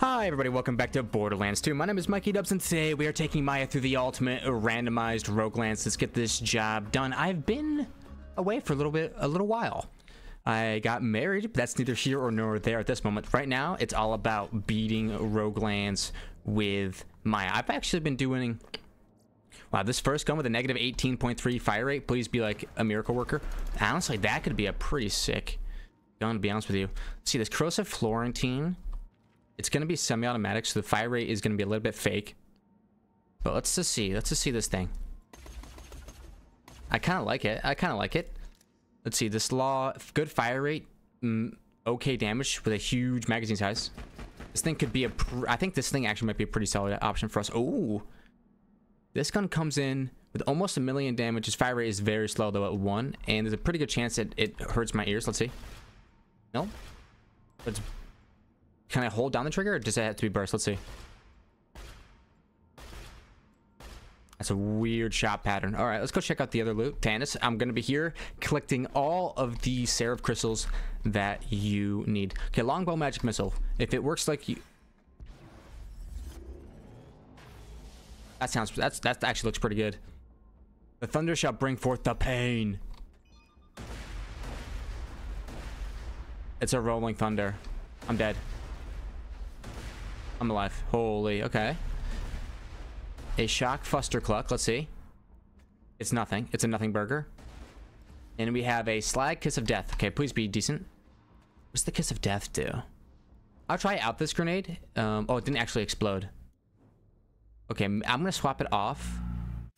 Hi everybody, welcome back to Borderlands 2. My name is Mikey Dubs and today we are taking Maya through the ultimate randomized rogue Roguelands. Let's get this job done. I've been away for a little bit, a little while. I got married, but that's neither here or nor there at this moment. Right now, it's all about beating rogue roguelands with Maya. I've actually been doing... Wow, this first gun with a negative 18.3 fire rate, please be like a miracle worker. Honestly, that could be a pretty sick gun, to be honest with you. Let's see, this corrosive Florentine it's going to be semi-automatic, so the fire rate is going to be a little bit fake. But let's just see. Let's just see this thing. I kind of like it. I kind of like it. Let's see. This law, good fire rate, mm, okay damage with a huge magazine size. This thing could be a... I think this thing actually might be a pretty solid option for us. Oh, This gun comes in with almost a million damage. His fire rate is very slow, though, at 1. And there's a pretty good chance that it hurts my ears. Let's see. No? It's can I hold down the trigger or does it have to be burst? Let's see. That's a weird shot pattern. All right, let's go check out the other loot. Tannis, I'm going to be here collecting all of the Seraph crystals that you need. Okay, longbow magic missile. If it works like you... That sounds... That's, that actually looks pretty good. The thunder shall bring forth the pain. It's a rolling thunder. I'm dead. I'm alive. Holy, okay. A shock fuster cluck. Let's see. It's nothing. It's a nothing burger. And we have a slag kiss of death. Okay, please be decent. What's the kiss of death do? I'll try out this grenade. Um, oh, it didn't actually explode. Okay, I'm going to swap it off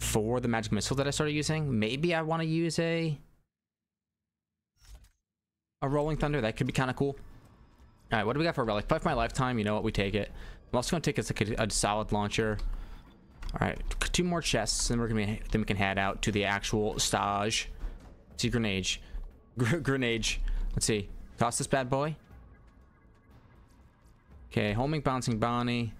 for the magic missile that I started using. Maybe I want to use a a rolling thunder. That could be kind of cool. All right, what do we got for a relic? Five my lifetime. You know what? We take it. I'm also to take us a, a, solid launcher. All right, two more chests, and we're gonna be, then we can head out to the actual stage. See grenade, Gr grenade. Let's see. Toss this bad boy. Okay, homing bouncing Bonny.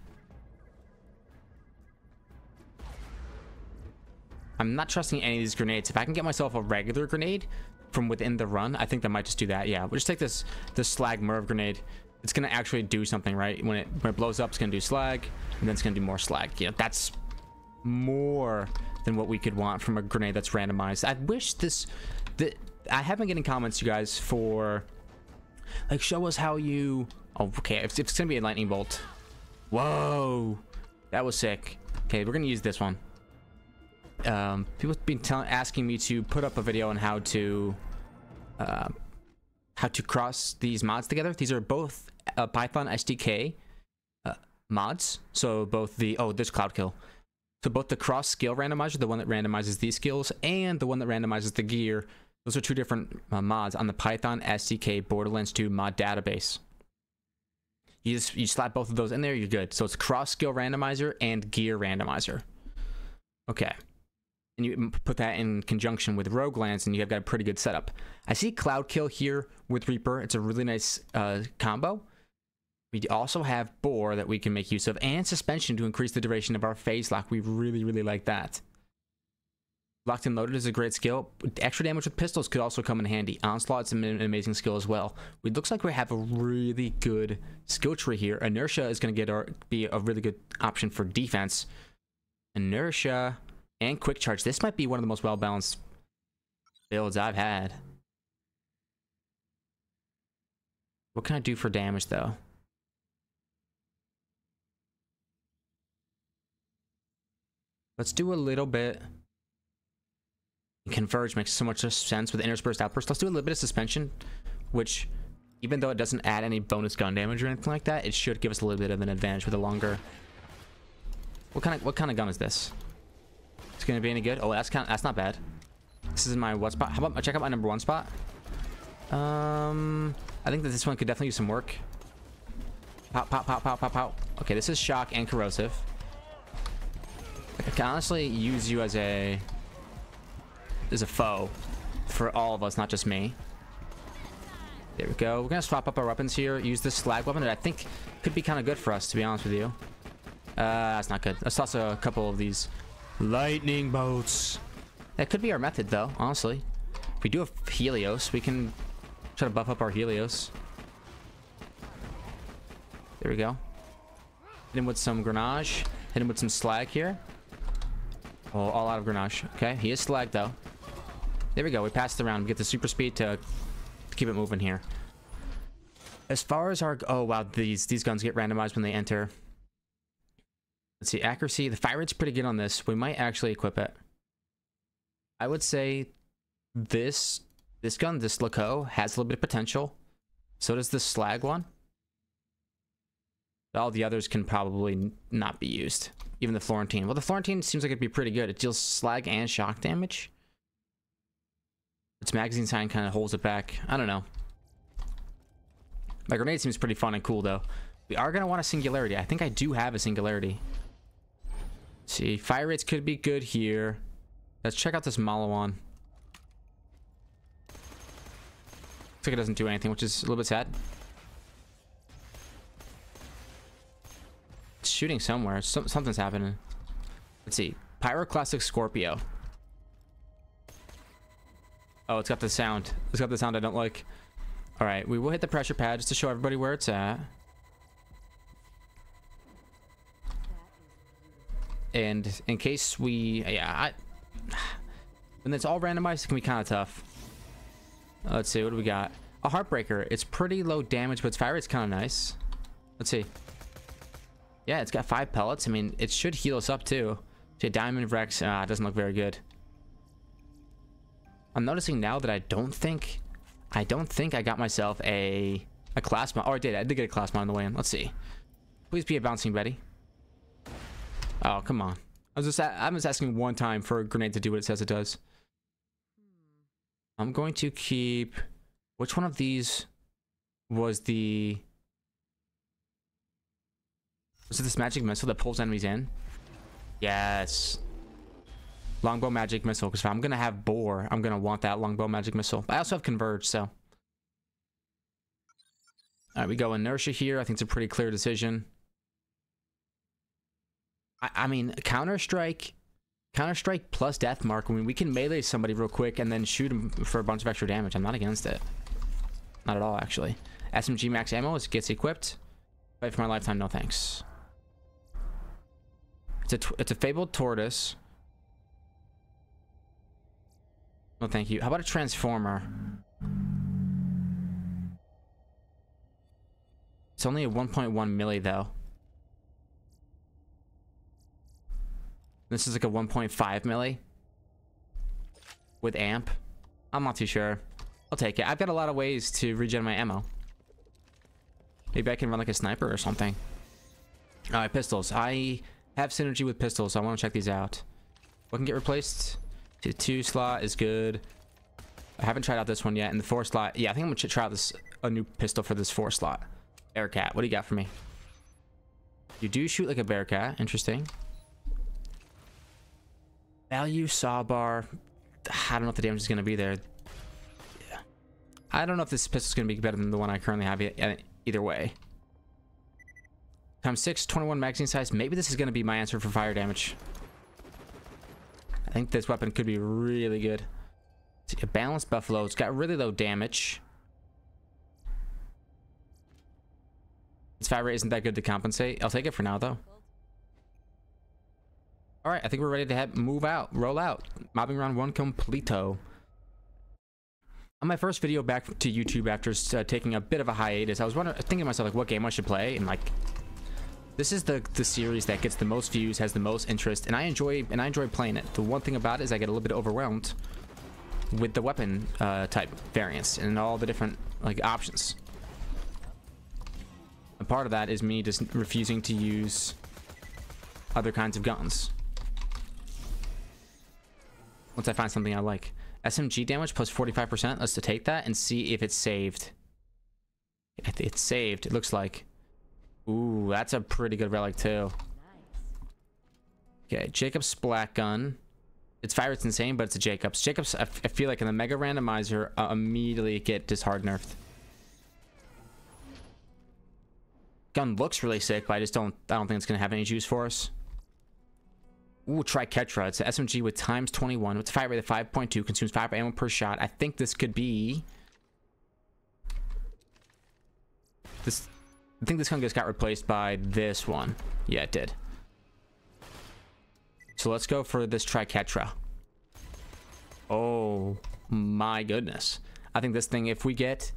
I'm not trusting any of these grenades. If I can get myself a regular grenade from within the run, I think I might just do that. Yeah, we'll just take this this slag MIRV grenade it's gonna actually do something, right? When it when it blows up, it's gonna do slag, and then it's gonna do more slag. You know, that's more than what we could want from a grenade that's randomized. I wish this that I have been getting comments, you guys, for like show us how you. Oh, okay. If, if it's gonna be a lightning bolt, whoa, that was sick. Okay, we're gonna use this one. Um, people have been asking me to put up a video on how to uh, how to cross these mods together. These are both uh, Python SDK uh, mods. So both the, oh, there's Cloud Kill. So both the cross skill randomizer, the one that randomizes these skills, and the one that randomizes the gear. Those are two different uh, mods on the Python SDK Borderlands 2 mod database. You just you slap both of those in there, you're good. So it's cross skill randomizer and gear randomizer. Okay and you put that in conjunction with Roguelands, and you've got a pretty good setup. I see Cloud Kill here with Reaper. It's a really nice uh, combo. We also have Bore that we can make use of, and Suspension to increase the duration of our phase lock. We really, really like that. Locked and Loaded is a great skill. Extra damage with pistols could also come in handy. Onslaught's an amazing skill as well. It looks like we have a really good skill tree here. Inertia is going to get our be a really good option for defense. Inertia and quick charge. This might be one of the most well-balanced builds I've had. What can I do for damage, though? Let's do a little bit. Converge makes so much sense with interspersed outburst. Let's do a little bit of suspension, which, even though it doesn't add any bonus gun damage or anything like that, it should give us a little bit of an advantage with a longer. What kind of what kind of gun is this? It's gonna be any good. Oh, that's kind. Of, that's not bad. This is my what spot? How about I check out my number one spot? Um, I think that this one could definitely use some work. Pop, pop, pop, pop, pop, pop. Okay, this is shock and corrosive. I can honestly use you as a as a foe for all of us, not just me. There we go. We're gonna swap up our weapons here. Use this slag weapon that I think could be kind of good for us, to be honest with you. Uh, that's not good. Let's toss a couple of these Lightning bolts. That could be our method, though, honestly. If we do have Helios, we can try to buff up our Helios. There we go. Hit him with some Grenache. Hit him with some slag here. Oh, all out of Grenache. Okay, he is slag though. There we go. We passed the round. We get the super speed to, keep it moving here. As far as our... Oh, wow. These, these guns get randomized when they enter. Let's see. Accuracy. The fire rate's pretty good on this. We might actually equip it. I would say this this gun, this Laco, has a little bit of potential. So does this slag one. All the others can probably not be used. Even the Florentine. Well, the Florentine seems like it'd be pretty good. It deals slag and shock damage. Its magazine sign kind of holds it back. I don't know. My grenade seems pretty fun and cool, though. We are going to want a singularity. I think I do have a singularity. Let's see, fire rates could be good here. Let's check out this Maliwan. Looks like it doesn't do anything, which is a little bit sad. Shooting somewhere. Some, something's happening. Let's see. Pyroclastic Scorpio. Oh, it's got the sound. It's got the sound I don't like. All right, we will hit the pressure pad just to show everybody where it's at. And in case we, yeah, I, when it's all randomized, it can be kind of tough. let's see, what do we got? A Heartbreaker. It's pretty low damage, but its fire rate's kind of nice. Let's see. Yeah, it's got five pellets. I mean, it should heal us up too. See, Diamond Rex, ah, doesn't look very good. I'm noticing now that I don't think, I don't think I got myself a, a class mod. Oh, I did. I did get a class mod on the way in. Let's see. Please be a bouncing Betty. Oh, come on. I was just, I'm just asking one time for a grenade to do what it says it does. I'm going to keep, which one of these was the, was it this magic missile that pulls enemies in? Yes. Longbow magic missile, because if I'm going to have Bore, I'm going to want that longbow magic missile. I also have converge, so. All right, we go inertia here. I think it's a pretty clear decision. I, I mean, Counter Strike, Counter Strike plus Death Mark. I mean, we can melee somebody real quick and then shoot them for a bunch of extra damage. I'm not against it. Not at all, actually. SMG max ammo gets equipped. Fight for my lifetime, no thanks. It's a it's a fabled tortoise. No, thank you. How about a transformer? It's only a 1.1 milli though. This is like a 1.5 milli with amp. I'm not too sure. I'll take it. I've got a lot of ways to regen my ammo. Maybe I can run like a sniper or something. All right, pistols. I have synergy with pistols, so I want to check these out. What can get replaced? The two slot is good. I haven't tried out this one yet. And the four slot, yeah, I think I'm gonna try out this a new pistol for this four slot. Bearcat, what do you got for me? You do shoot like a Bearcat. Interesting. Value, saw bar. I don't know if the damage is going to be there. Yeah. I don't know if this pistol is going to be better than the one I currently have yet, either way. Times 6, 21 magazine size. Maybe this is going to be my answer for fire damage. I think this weapon could be really good. See, a balanced buffalo. It's got really low damage. Its fire rate isn't that good to compensate. I'll take it for now, though. All right, I think we're ready to head, move out, roll out. Mobbing round one completo. On my first video back to YouTube after uh, taking a bit of a hiatus, I was wondering, thinking to myself like what game I should play, and like, this is the the series that gets the most views, has the most interest, and I enjoy and I enjoy playing it. The one thing about it is I get a little bit overwhelmed with the weapon uh, type variants and all the different like options. And part of that is me just refusing to use other kinds of guns once I find something I like. SMG damage plus 45%. Let's take that and see if it's saved. If It's saved, it looks like. Ooh, that's a pretty good relic too. Okay, Jacob's Black Gun. Its fire it's insane, but it's a Jacobs. Jacobs, I, feel like in the Mega Randomizer, uh, immediately get disheartened nerfed. Gun looks really sick, but I just don't, I don't think it's going to have any juice for us. Ooh, Triquetra. It's an SMG with times 21. With a fire rate of 5.2. Consumes 5 ammo per shot. I think this could be... This I think this gun just got replaced by this one. Yeah, it did. So let's go for this Triquetra. Oh my goodness. I think this thing, if we get,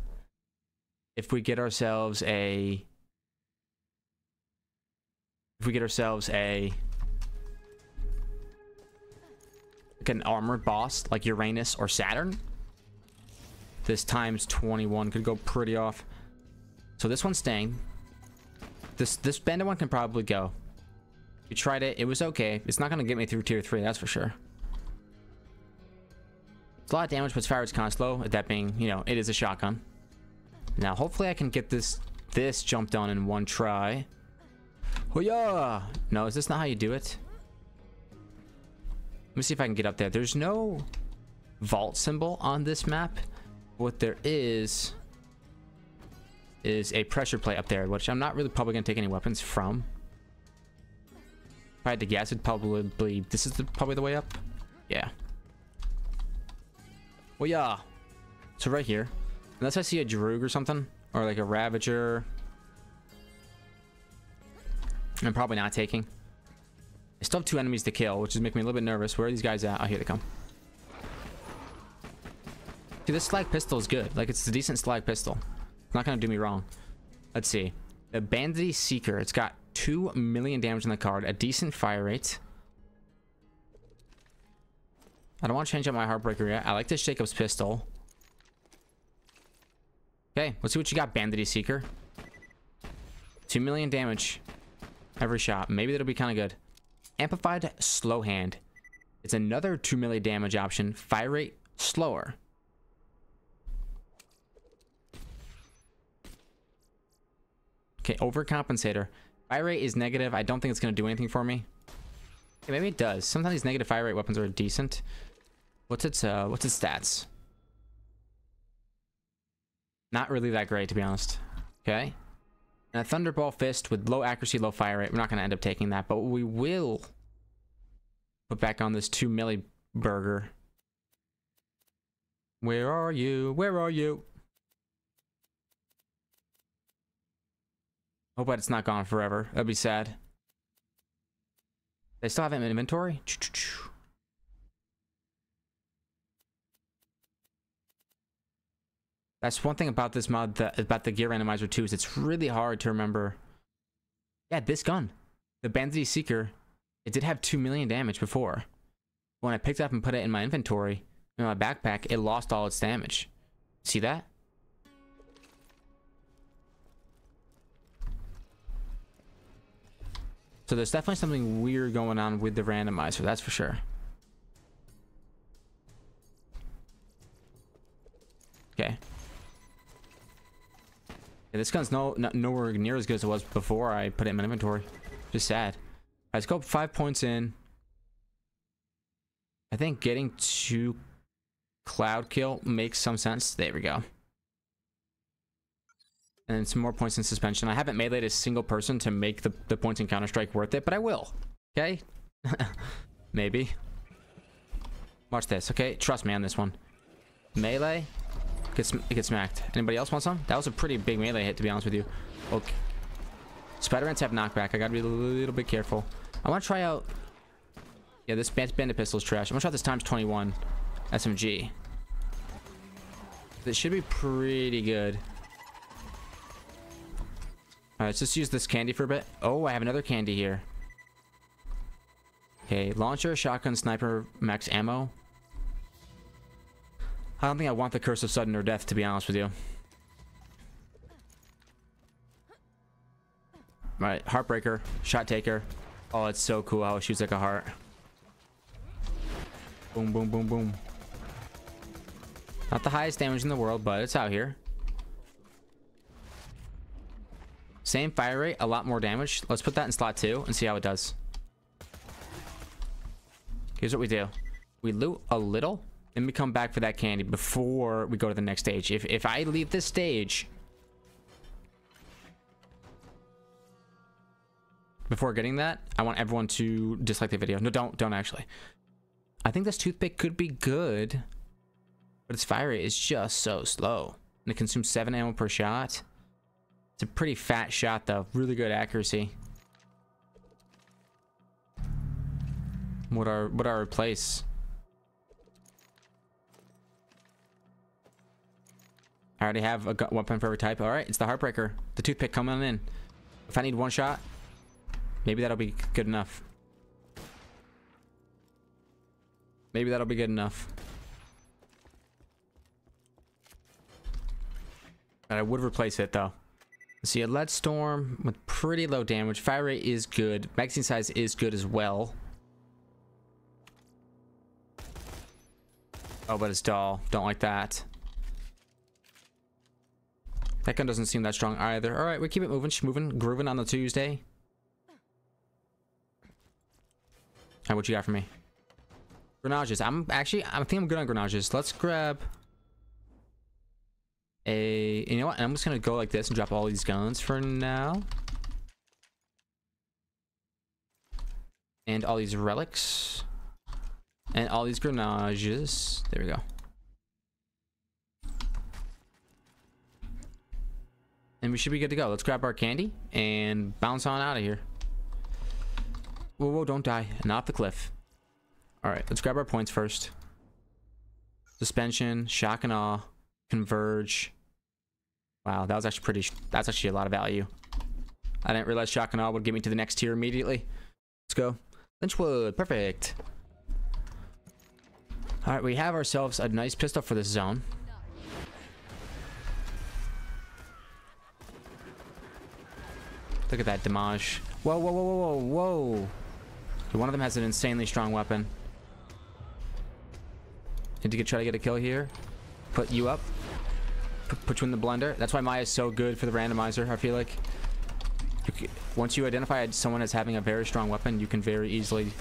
if we get ourselves a, if we get ourselves a, like an armored boss like Uranus or Saturn, this times 21 could go pretty off. So this one's staying. This this bandit one can probably go. We tried it. It was okay. It's not going to get me through tier 3, that's for sure. It's a lot of damage, but its fire is kind of slow. That being, you know, it is a shotgun. Now, hopefully I can get this this jumped on in one try. Oh yeah! No, is this not how you do it? Let me see if I can get up there. There's no vault symbol on this map. What there is is a pressure plate up there, which I'm not really probably going to take any weapons from. If I had to guess, it'd probably... This is the, probably the way up? Yeah. Well, yeah. So right here. Unless I see a Droog or something. Or like a Ravager. I'm probably not taking. I still have two enemies to kill, which is making me a little bit nervous. Where are these guys at? Oh, here they come. Dude, this slag pistol is good. Like, it's a decent slag pistol. Not gonna do me wrong. Let's see. The Bandity Seeker. It's got 2 million damage on the card. A decent fire rate. I don't want to change up my Heartbreaker yet. I like this Jacob's Pistol. Okay, let's see what you got, Bandity Seeker. 2 million damage every shot. Maybe that'll be kind of good. Amplified Slow Hand. It's another 2 million damage option. Fire rate slower. Okay, overcompensator. Fire rate is negative. I don't think it's going to do anything for me. Okay, maybe it does. Sometimes these negative fire rate weapons are decent. What's its uh what's its stats? Not really that great to be honest. Okay. And a Thunderball Fist with low accuracy, low fire rate. We're not going to end up taking that, but we will put back on this 2 milli burger. Where are you? Where are you? Hope that it's not gone forever. That'd be sad. They still have it in inventory? That's one thing about this mod, that, about the gear randomizer too, is it's really hard to remember. Yeah, this gun, the Bandity Seeker, it did have 2 million damage before. When I picked it up and put it in my inventory, in my backpack, it lost all its damage. See that? So there's definitely something weird going on with the randomizer, that's for sure. Okay. Yeah, this gun's no, no, nowhere near as good as it was before I put it in my inventory. Just sad. I scope five points in. I think getting to cloud kill makes some sense. There we go and some more points in suspension. I haven't meleeed a single person to make the, the points in Counter-Strike worth it, but I will. Okay? Maybe. Watch this, okay? Trust me on this one. Melee, gets, gets smacked. Anybody else want some? That was a pretty big melee hit, to be honest with you. Okay. Spider-Ants have knockback. I gotta be a little bit careful. I want to try out... Yeah, this bandit pistol is trash. I'm gonna try this times 21 SMG. This should be pretty good. Alright, let's just use this candy for a bit. Oh, I have another candy here. Okay, launcher, shotgun, sniper, max ammo. I don't think I want the curse of sudden or death, to be honest with you. Right, heartbreaker, shot taker. Oh, it's so cool how it shoots like a heart. Boom, boom, boom, boom. Not the highest damage in the world, but it's out here. Same fire rate, a lot more damage. Let's put that in slot two and see how it does. Here's what we do. We loot a little, then we come back for that candy before we go to the next stage. If, if I leave this stage... Before getting that, I want everyone to dislike the video. No, don't. Don't actually. I think this toothpick could be good, but its fire rate is just so slow. And it consumes 7 ammo per shot. It's a pretty fat shot though. Really good accuracy. What are what are replace? I already have a weapon for every type. All right, it's the Heartbreaker. The toothpick coming in. If I need one shot, maybe that'll be good enough. Maybe that'll be good enough. But I would replace it though. See, a lead storm with pretty low damage. Fire rate is good. Magazine size is good as well. Oh, but it's dull. Don't like that. That gun doesn't seem that strong either. All right, we keep it moving. Moving, grooving on the Tuesday. Right, what you got for me? Grenages. I'm actually, I think I'm good on grenages. Let's grab a, you know what? I'm just to go like this and drop all these guns for now. And all these relics. And all these grenages. There we go. And we should be good to go. Let's grab our candy and bounce on out of here. Whoa, whoa, don't die. Not the cliff. Alright, let's grab our points first. Suspension, shock and awe, converge. Wow, that was actually pretty... That's actually a lot of value. I didn't realize shock and awe would get me to the next tier immediately. Let's go. Lynchwood, perfect. Alright, we have ourselves a nice pistol for this zone. Look at that damage. Whoa, whoa, whoa, whoa, whoa, whoa. One of them has an insanely strong weapon. Need to get, try to get a kill here. Put you up. Put you in the blender. That's why Maya is so good for the randomizer, I feel like. You once you identify someone as having a very strong weapon, you can very easily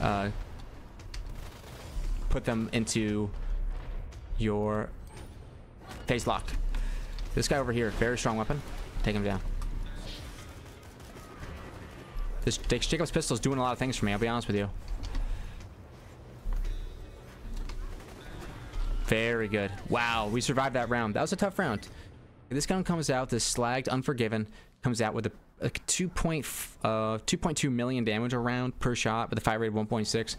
uh, put them into your phase lock. This guy over here, very strong weapon. Take him down. This Jacob's pistol is doing a lot of things for me, I'll be honest with you. Very good. Wow, we survived that round. That was a tough round. This gun comes out, this slagged Unforgiven, comes out with a, a 2.2 uh, million damage around per shot with a fire rate of 1.6.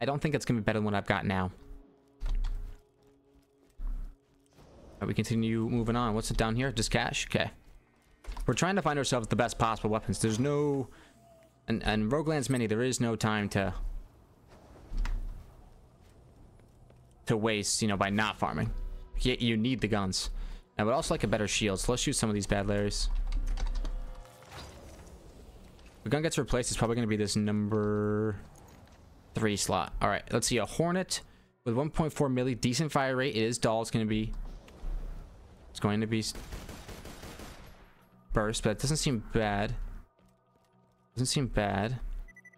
I don't think it's going to be better than what I've got now. Right, we continue moving on. What's it down here? Just cash? Okay. We're trying to find ourselves the best possible weapons. There's no... And, and Roguelands Mini, there is no time to... To waste, you know, by not farming. Yet you need the guns. I would also like a better shield, so let's shoot some of these bad Larrys. The gun gets replaced, it's probably going to be this number three slot. All right, let's see. A Hornet with 1.4 milli, decent fire rate. It is dull. It's going to be... It's going to be burst, but it doesn't seem bad. Doesn't seem bad.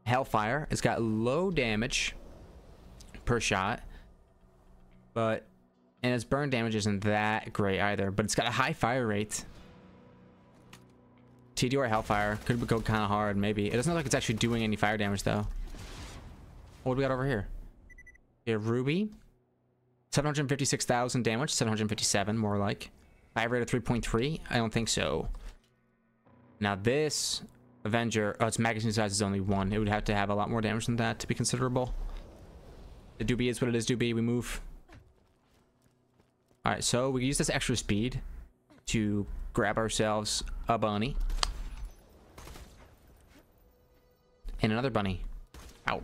Hellfire. It's got low damage per shot. But... And its burn damage isn't that great either. But it's got a high fire rate. TDR Hellfire. Could go kind of hard, maybe. It doesn't look like it's actually doing any fire damage, though. What do we got over here? Here, Ruby. 756,000 damage. 757, more like. Fire rate of 3.3? I don't think so. Now this Avenger, oh, its magazine size is only one. It would have to have a lot more damage than that to be considerable. The doobie is what it is, doobie. We move. Alright, so we use this extra speed to grab ourselves a bunny. And another bunny. Ow.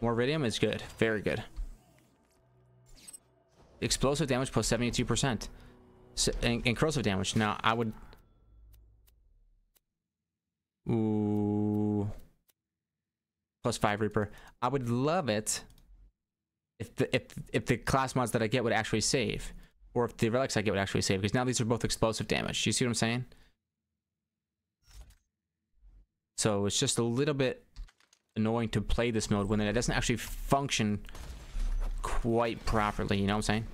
More Iridium is good. Very good. Explosive damage plus 72%. So, and, and corrosive damage. Now, I would Ooh. Plus five Reaper. I would love it if the if if the class mods that I get would actually save. Or if the relics I get would actually save, because now these are both explosive damage. Do you see what I'm saying? So it's just a little bit annoying to play this mode when it doesn't actually function quite properly, you know what I'm saying?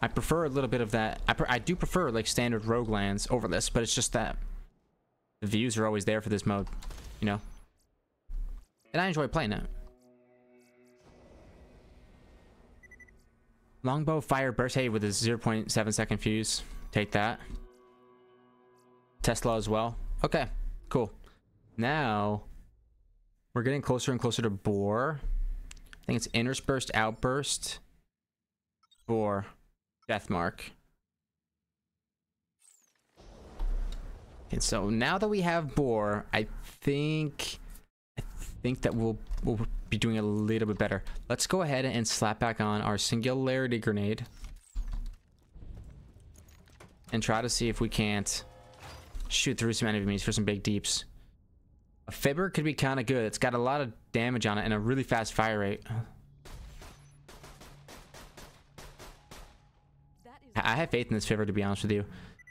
I prefer a little bit of that. I, I do prefer like standard Roguelands over this, but it's just that the views are always there for this mode, you know? And I enjoy playing it. Longbow fire burst hey with a 0.7 second fuse. Take that. Tesla as well. Okay, cool. Now we're getting closer and closer to bore. I think it's interspersed outburst. or death mark. And so now that we have bore, I think I think that we'll we'll be doing a little bit better. Let's go ahead and slap back on our singularity grenade. And try to see if we can't shoot through some enemies for some big deeps. A Fibber could be kind of good. It's got a lot of damage on it and a really fast fire rate. I have faith in this Fibber, to be honest with you.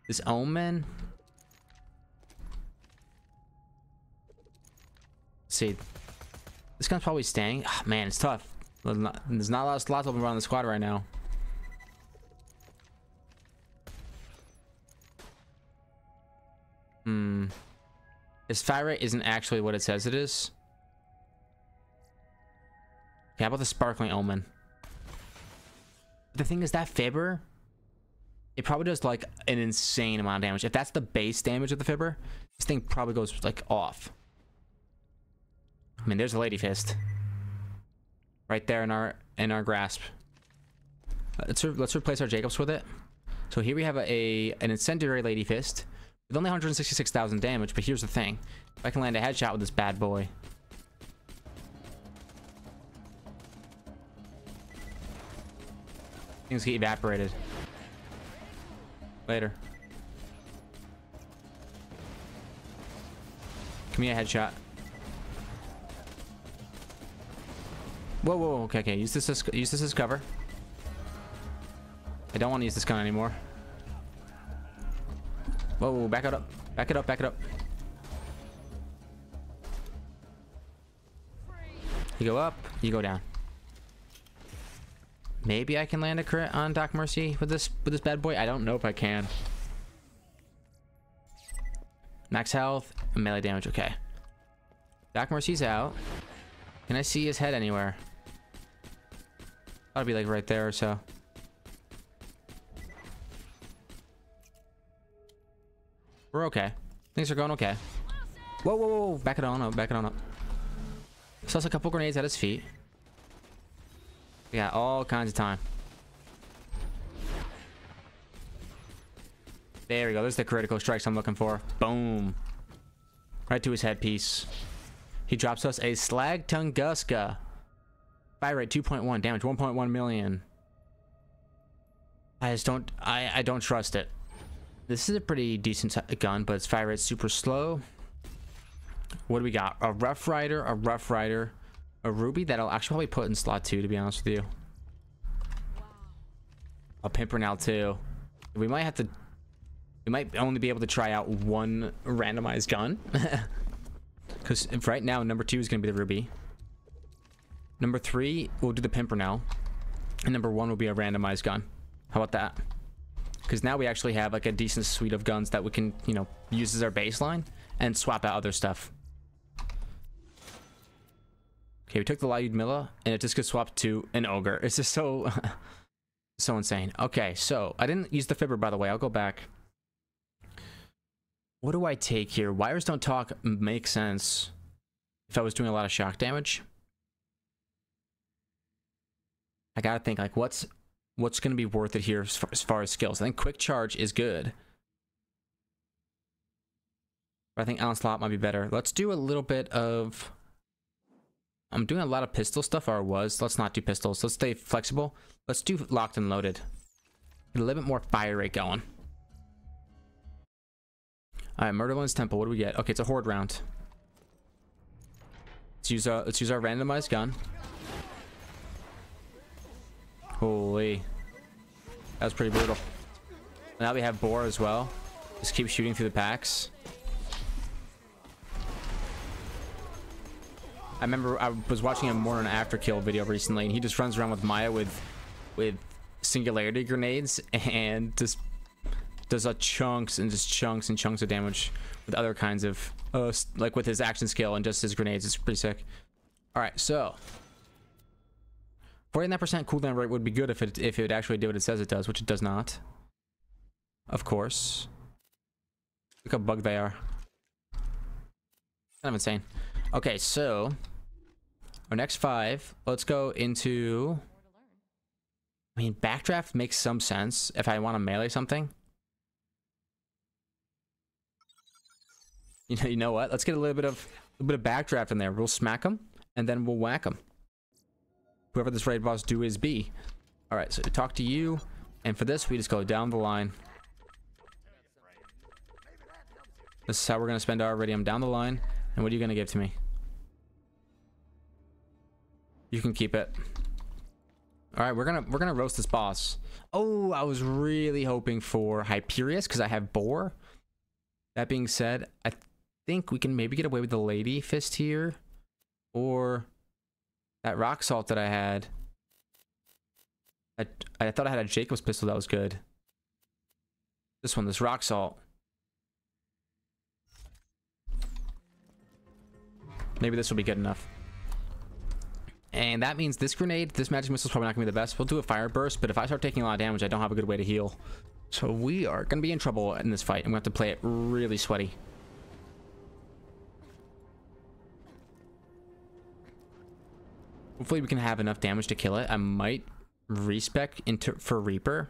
This Omen... See. This gun's probably staying. Oh, man, it's tough. There's not, a lot of slots open around the squad right now. Hmm. This fire rate isn't actually what it says it is. Okay, how about the sparkling omen? The thing is that Fibber, it probably does like an insane amount of damage. If that's the base damage of the Fibber, this thing probably goes like off. I mean, there's a Lady Fist. Right there in our in our grasp. Uh, let's, re let's replace our Jacobs with it. So here we have a, a an incendiary Lady Fist with only 166,000 damage, but here's the thing. If I can land a headshot with this bad boy. Things get evaporated. Later. Give me a headshot. Whoa, whoa, okay, okay. Use this as use this as cover. I don't want to use this gun anymore. Whoa, whoa, back it up. Back it up, back it up. You go up, you go down. Maybe I can land a crit on Doc Mercy with this with this bad boy. I don't know if I can. Max health, melee damage. Okay. Doc Mercy's out. Can I see his head anywhere? To be like right there so. We're okay. Things are going okay. Whoa, whoa, whoa. Back it on up. Back it on up. So a couple grenades at his feet. We got all kinds of time. There we go. There's the critical strikes I'm looking for. Boom. Right to his headpiece. He drops us a Slag Fire rate 2.1. Damage 1.1 million. I just don't... I, I don't trust it. This is a pretty decent gun, but its fire rate's super slow. What do we got? A Rough Rider, a Rough Rider, a Ruby that I'll actually probably put in slot 2, to be honest with you. A Pimpernel too. We might have to... We might only be able to try out one randomized gun. Because right now, number 2 is going to be the Ruby. Number 3, we'll do the Pimpernel. And number 1 will be a randomized gun. How about that? Because now we actually have like a decent suite of guns that we can, you know, use as our baseline and swap out other stuff. Okay, we took the Lyudmila and it just gets swapped to an Ogre. It's just so, so insane. Okay, so I didn't use the Fibber, by the way. I'll go back. What do I take here? Wires don't talk make sense if I was doing a lot of shock damage. I gotta think like what's what's to be worth it here as far, as far, as skills. I think quick charge is good. But I think onslaught might be better. Let's do a little bit of... I'm doing a lot of pistol stuff, or was. Let's not do pistols. Let's stay flexible. Let's do locked and loaded. Get a little bit more fire rate going. Alright, Murderlin's Temple. What do we get? Okay, it's a horde round. Let's use, our, let's use our randomized gun. Holy. That was pretty brutal. Now we have Bore as well. Just keep shooting through the packs. I remember I was watching a more an after kill video recently and he just runs around with Maya with with singularity grenades and just does a chunks and just chunks and chunks of damage with other kinds of uh, like with his action skill and just his grenades. It's pretty sick. All right, so 49% cooldown rate would be good if it if it actually did what it says it does, which it does not. Of course. Look how bugged they are. Kind of insane. Okay, so our next five. Let's go into. I mean, backdraft makes some sense if I want to melee something. You know, you know what? Let's get a little bit of a little bit of backdraft in there. We'll smack them and then we'll whack them. Whoever this raid boss do is be. All right, so talk to you, and for this we just go down the line. This is how we're gonna spend our iridium down the line. And what are you gonna give to me? You can keep it. All right, we're gonna we're gonna roast this boss. Oh, I was really hoping for Hyperius because I have Bore. That being said, I think we can maybe get away with the Lady Fist here, or that Rock Salt that I had. I I thought I had a Jacob's pistol that was good. This one, this Rock Salt. Maybe this will be good enough. And that means this grenade, this magic missile is probably not going to be the best. We'll do a fire burst, but if I start taking a lot of damage, I don't have a good way to heal. So we are going to be in trouble in this fight. I'm going to have to play it really sweaty. Hopefully we can have enough damage to kill it. I might respec into for Reaper.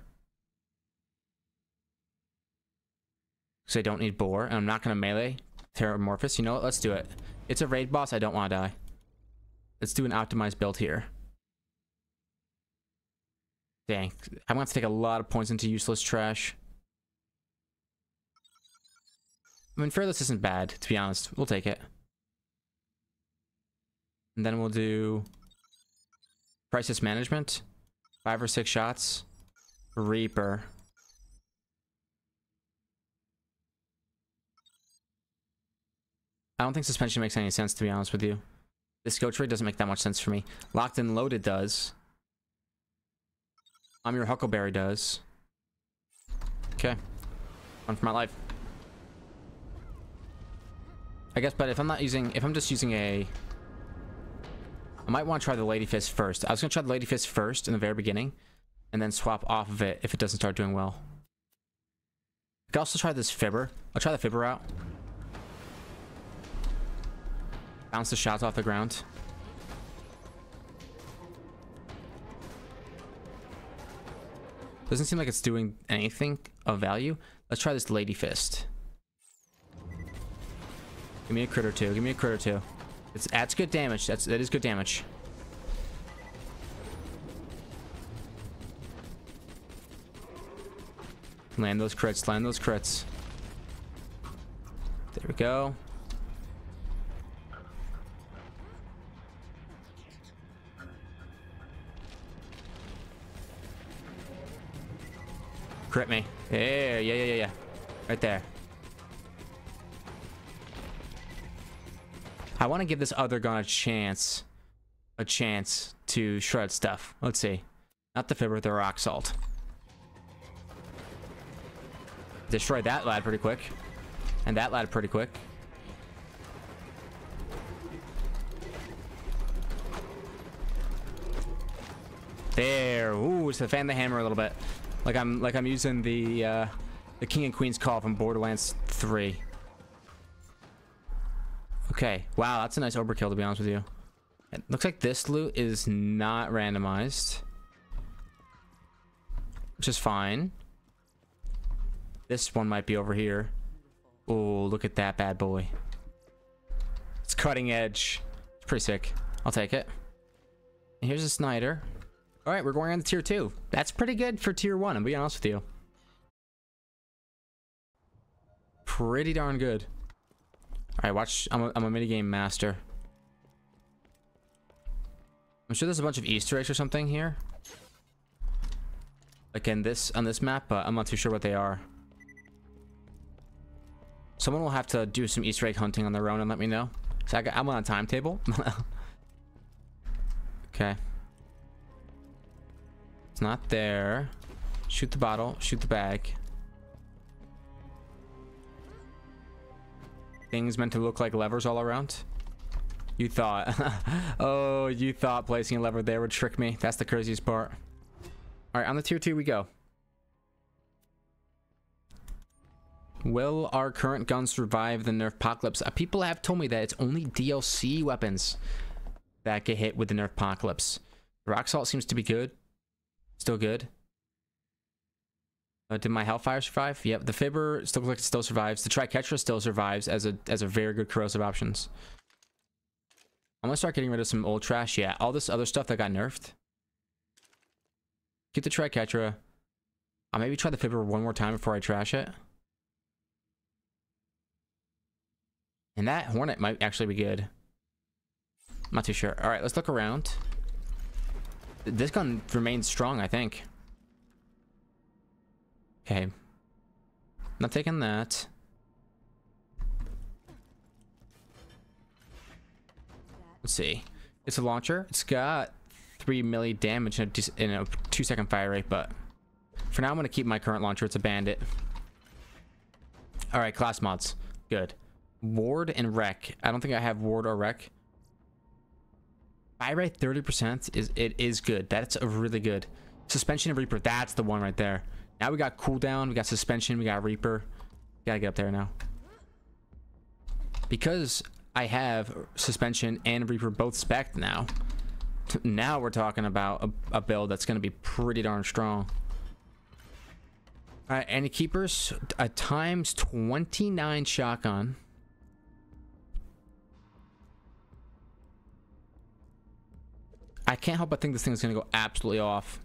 Because I don't need Bore, and I'm not going to melee Terramorphous. You know what? Let's do it. It's a raid boss. I don't want to die. Let's do an optimized build here. Dang. I'm going to take a lot of points into useless trash. I mean, Fearless isn't bad, to be honest. We'll take it. And then we'll do crisis management. Five or six shots. Reaper. I don't think suspension makes any sense, to be honest with you. This go trade doesn't make that much sense for me. Locked and loaded does. I'm your Huckleberry does. Okay. One for my life. I guess, but if I'm not using, if I'm just using a, I might want to try the Lady Fist first. I was going to try the Lady Fist first in the very beginning, and then swap off of it if it doesn't start doing well. I could also try this Fibber. I'll try the Fibber out. Bounce the shots off the ground. Doesn't seem like it's doing anything of value. Let's try this Lady Fist. Give me a crit or two. Give me a crit or two. It's that's good damage. That's that is good damage. Land those crits. Land those crits. There we go. Crit me. There, yeah, yeah, yeah, yeah. Right there. I want to give this other gun a chance. A chance to shred stuff. Let's see. Not the fibber, the rock salt. Destroyed that lad pretty quick. And that lad pretty quick. There. Ooh, to fan the hammer a little bit. Like I'm like I'm using the uh, the King and Queen's Call from Borderlands 3. Okay. Wow, that's a nice overkill to be honest with you. It looks like this loot is not randomized. Which is fine. This one might be over here. Oh, look at that bad boy. It's cutting edge. It's pretty sick. I'll take it. And here's a Snider. All right, we're going on to tier two. That's pretty good for tier one, I'm being honest with you. Pretty darn good. All right, watch. I'm a, I'm a minigame master. I'm sure there's a bunch of Easter eggs or something here. Like in this, on this map, but I'm not too sure what they are. Someone will have to do some Easter egg hunting on their own and let me know. So I I'm on a timetable. okay. It's not there. Shoot the bottle. Shoot the bag. Things meant to look like levers all around. You thought. oh, you thought placing a lever there would trick me. That's the craziest part. Alright, on the tier 2 we go. Will our current guns survive the nerf apocalypse? Uh, people have told me that it's only DLC weapons that get hit with the nerf apocalypse. Rock salt seems to be good. Still good. Uh, did my Hellfire survive? Yep. The Fibber still looks still survives. The Triquetra still survives as a as a very good corrosive options. I'm gonna start getting rid of some old trash. Yeah, all this other stuff that got nerfed. Get the Triquetra. I'll maybe try the Fibber one more time before I trash it. And that Hornet might actually be good. I'm not too sure. All right, let's look around. This gun remains strong, I think. Okay. Not taking that. Let's see. It's a launcher. It's got 3 milli damage in a, in a 2 second fire rate, but for now I'm going to keep my current launcher. It's a bandit. Alright, class mods. Good. Ward and Wreck. I don't think I have Ward or Wreck. Fire rate 30% is it is good. That's a really good. Suspension and Reaper. That's the one right there. Now we got cooldown. We got suspension. We got Reaper. Gotta get up there now. Because I have suspension and Reaper both spec now. Now we're talking about a, a build that's going to be pretty darn strong. All right, any keepers? A times 29 shotgun. I can't help but think this thing is going to go absolutely off.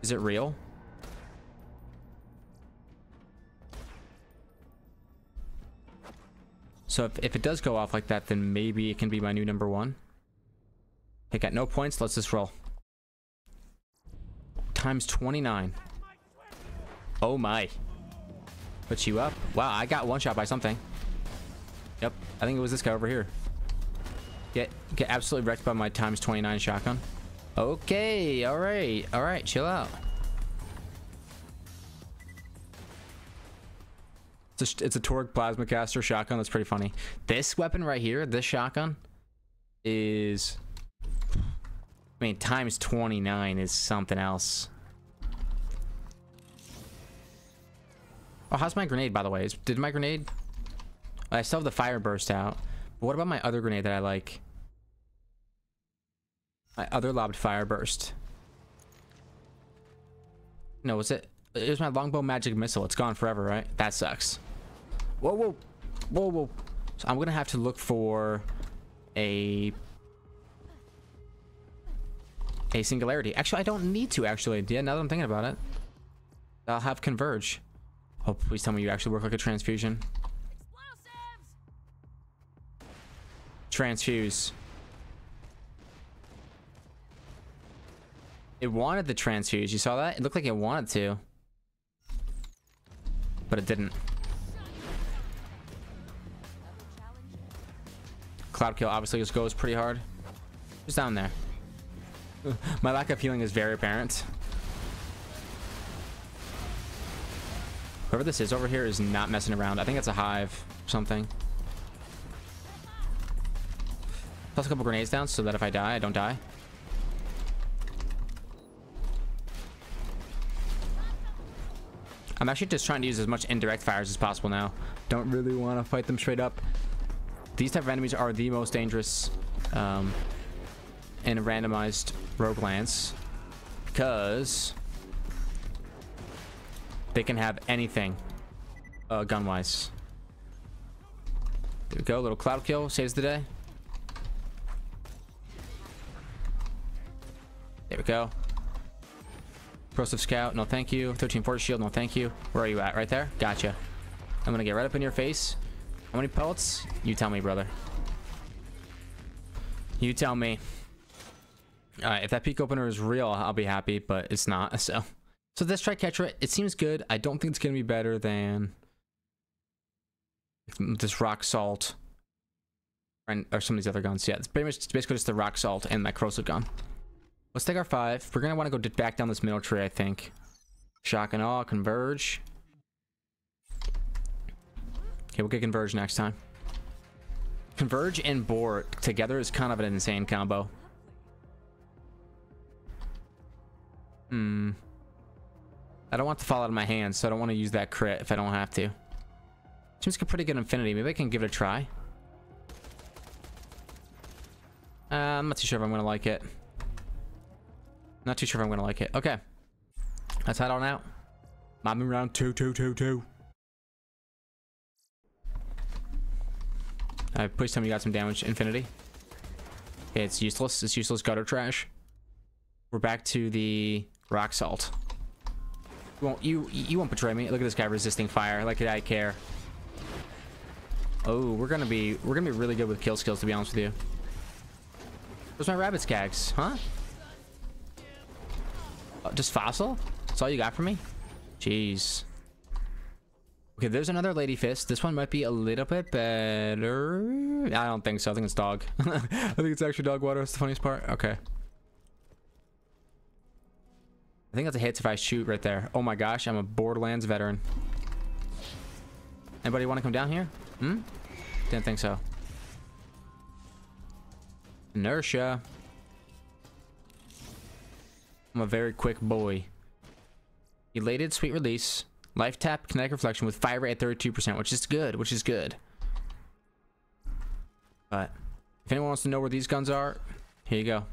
Is it real? So if, if it does go off like that, then maybe it can be my new number one. I got no points. Let's just roll. Times 29. Oh my. Put you up. Wow, I got one shot by something. Yep, I think it was this guy over here. Get get absolutely wrecked by my times 29 shotgun. Okay, all right, all right, chill out. It's a, it's a Torgue Plasma Caster shotgun. That's pretty funny. This weapon right here, this shotgun, is... I mean, times 29 is something else. Oh, how's my grenade, by the way? Is, did my grenade... I still have the fire burst out. But what about my other grenade that I like? My other lobbed fire burst. No, was it? It was my longbow magic missile. It's gone forever, right? That sucks. Whoa, whoa, whoa, whoa. So I'm gonna have to look for a a singularity. Actually, I don't need to. Actually, yeah. Now that I'm thinking about it, I'll have converge. Oh, please tell me you actually work like a transfusion. Transfuse. It wanted the transfuse. You saw that? It looked like it wanted to. But it didn't. Cloud kill obviously just goes pretty hard. Just down there. My lack of healing is very apparent. Whoever this is over here is not messing around. I think it's a hive or something. Toss a couple grenades down so that if I die, I don't die. I'm actually just trying to use as much indirect fires as possible now. Don't really want to fight them straight up. These type of enemies are the most dangerous um, in a randomized Roguelands because they can have anything uh, gun-wise. There we go, little cloud kill saves the day. There we go. Corrosive Scout, no thank you. 1340 Shield, no thank you. Where are you at? Right there? Gotcha. I'm gonna get right up in your face. How many pellets? You tell me, brother. You tell me. Alright, if that peak opener is real, I'll be happy, but it's not, so. So this Triquetra, it seems good. I don't think it's to be better than this rock salt or some of these other guns. Yeah, it's pretty much it's basically just the rock salt and that corrosive gun. Let's take our five. We're gonna want to go back down this middle tree, I think. Shock and all converge. Okay, we'll get converge next time. Converge and Bore together is kind of an insane combo. Hmm. I don't want to fall out of my hands, so I don't want to use that crit if I don't have to. Seems like a pretty good Infinity. Maybe I can give it a try. Uh, I'm not too sure if I'm going to like it. Not too sure if I'm to like it. Okay. Let's head on out. Mobbing round two, two, two, two. Please tell me you got some damage. Infinity. Okay, it's useless. It's useless gutter trash. We're back to the rock salt. You won't, you, you won't betray me. Look at this guy resisting fire. Like I care. Oh, we're gonna be we're gonna be really good with kill skills to be honest with you. Where's my rabid skags? Huh? Uh, just fossil? That's all you got for me? Jeez. Okay, there's another lady fist. This one might be a little bit better. I don't think so. I think it's dog. I think it's actually dog water. That's the funniest part. Okay. I think that's a hit if I shoot right there. Oh my gosh, I'm a Borderlands veteran. Anybody want to come down here? Hmm? Didn't think so. Inertia. I'm a very quick boy. Elated Sweet Release. Life tap, kinetic reflection with fire rate at 32%, which is good, which is good. But if anyone wants to know where these guns are, here you go.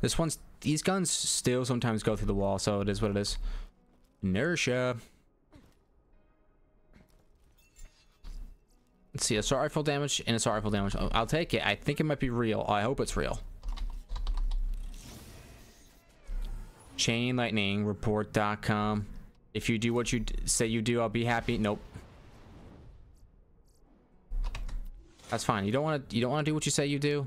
This one's these guns still sometimes go through the wall, so it is what it is. Inertia. Let's see, assault rifle damage and assault rifle damage. Oh, I'll take it. I think it might be real. I hope it's real. Chain lightning report.com. If you do what you say you do, I'll be happy. Nope. That's fine. You don't want to. You don't want to do what you say you do.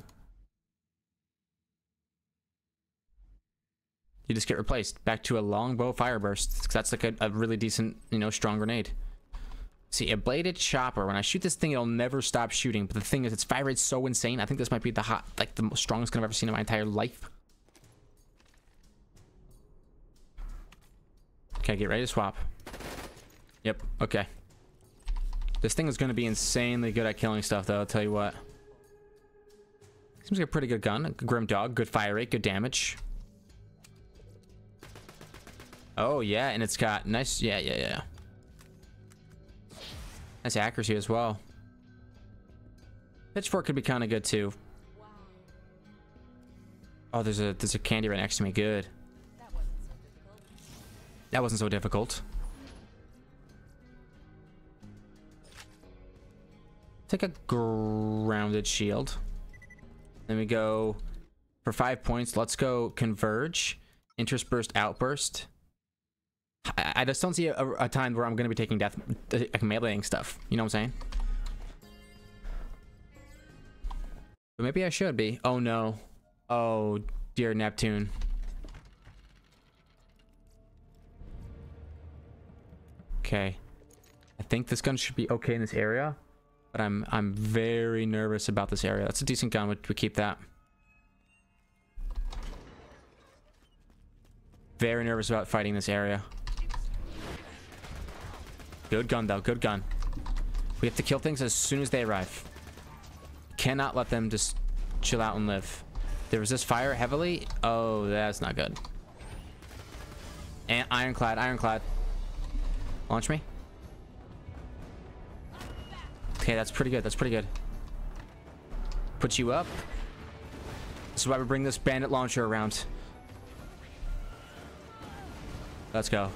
You just get replaced back to a longbow fire burst. That's like a, a really decent, you know, strong grenade. See, a bladed chopper. When I shoot this thing, it'll never stop shooting. But the thing is, its fire rate's so insane. I think this might be the hot, like the strongest gun I've ever seen in my entire life. Okay, get ready to swap. Yep, okay. This thing is going to be insanely good at killing stuff, though, I'll tell you what. Seems like a pretty good gun. Grim dog, good fire rate, good damage. Oh, yeah, and it's got nice... Yeah, yeah, yeah. Nice accuracy as well. Pitchfork could be kind of good, too. Oh, there's a there's a candy right next to me. Good. That wasn't so difficult. Take a grounded shield. Then we go for five points. Let's go converge, interspersed outburst. I, I just don't see a, a, time where I'm going to be taking death, like meleeing stuff. You know what I'm saying? But maybe I should be. Oh no. Oh dear Neptune. Okay. I think this gun should be okay in this area. But I'm I'm very nervous about this area. That's a decent gun. We, we keep that. Very nervous about fighting this area. Good gun, though. Good gun. We have to kill things as soon as they arrive. Cannot let them just chill out and live. They resist fire heavily. Oh, that's not good. And ironclad, ironclad. Launch me. Okay, that's pretty good. That's pretty good. Put you up. This is why we bring this bandit launcher around. Let's go.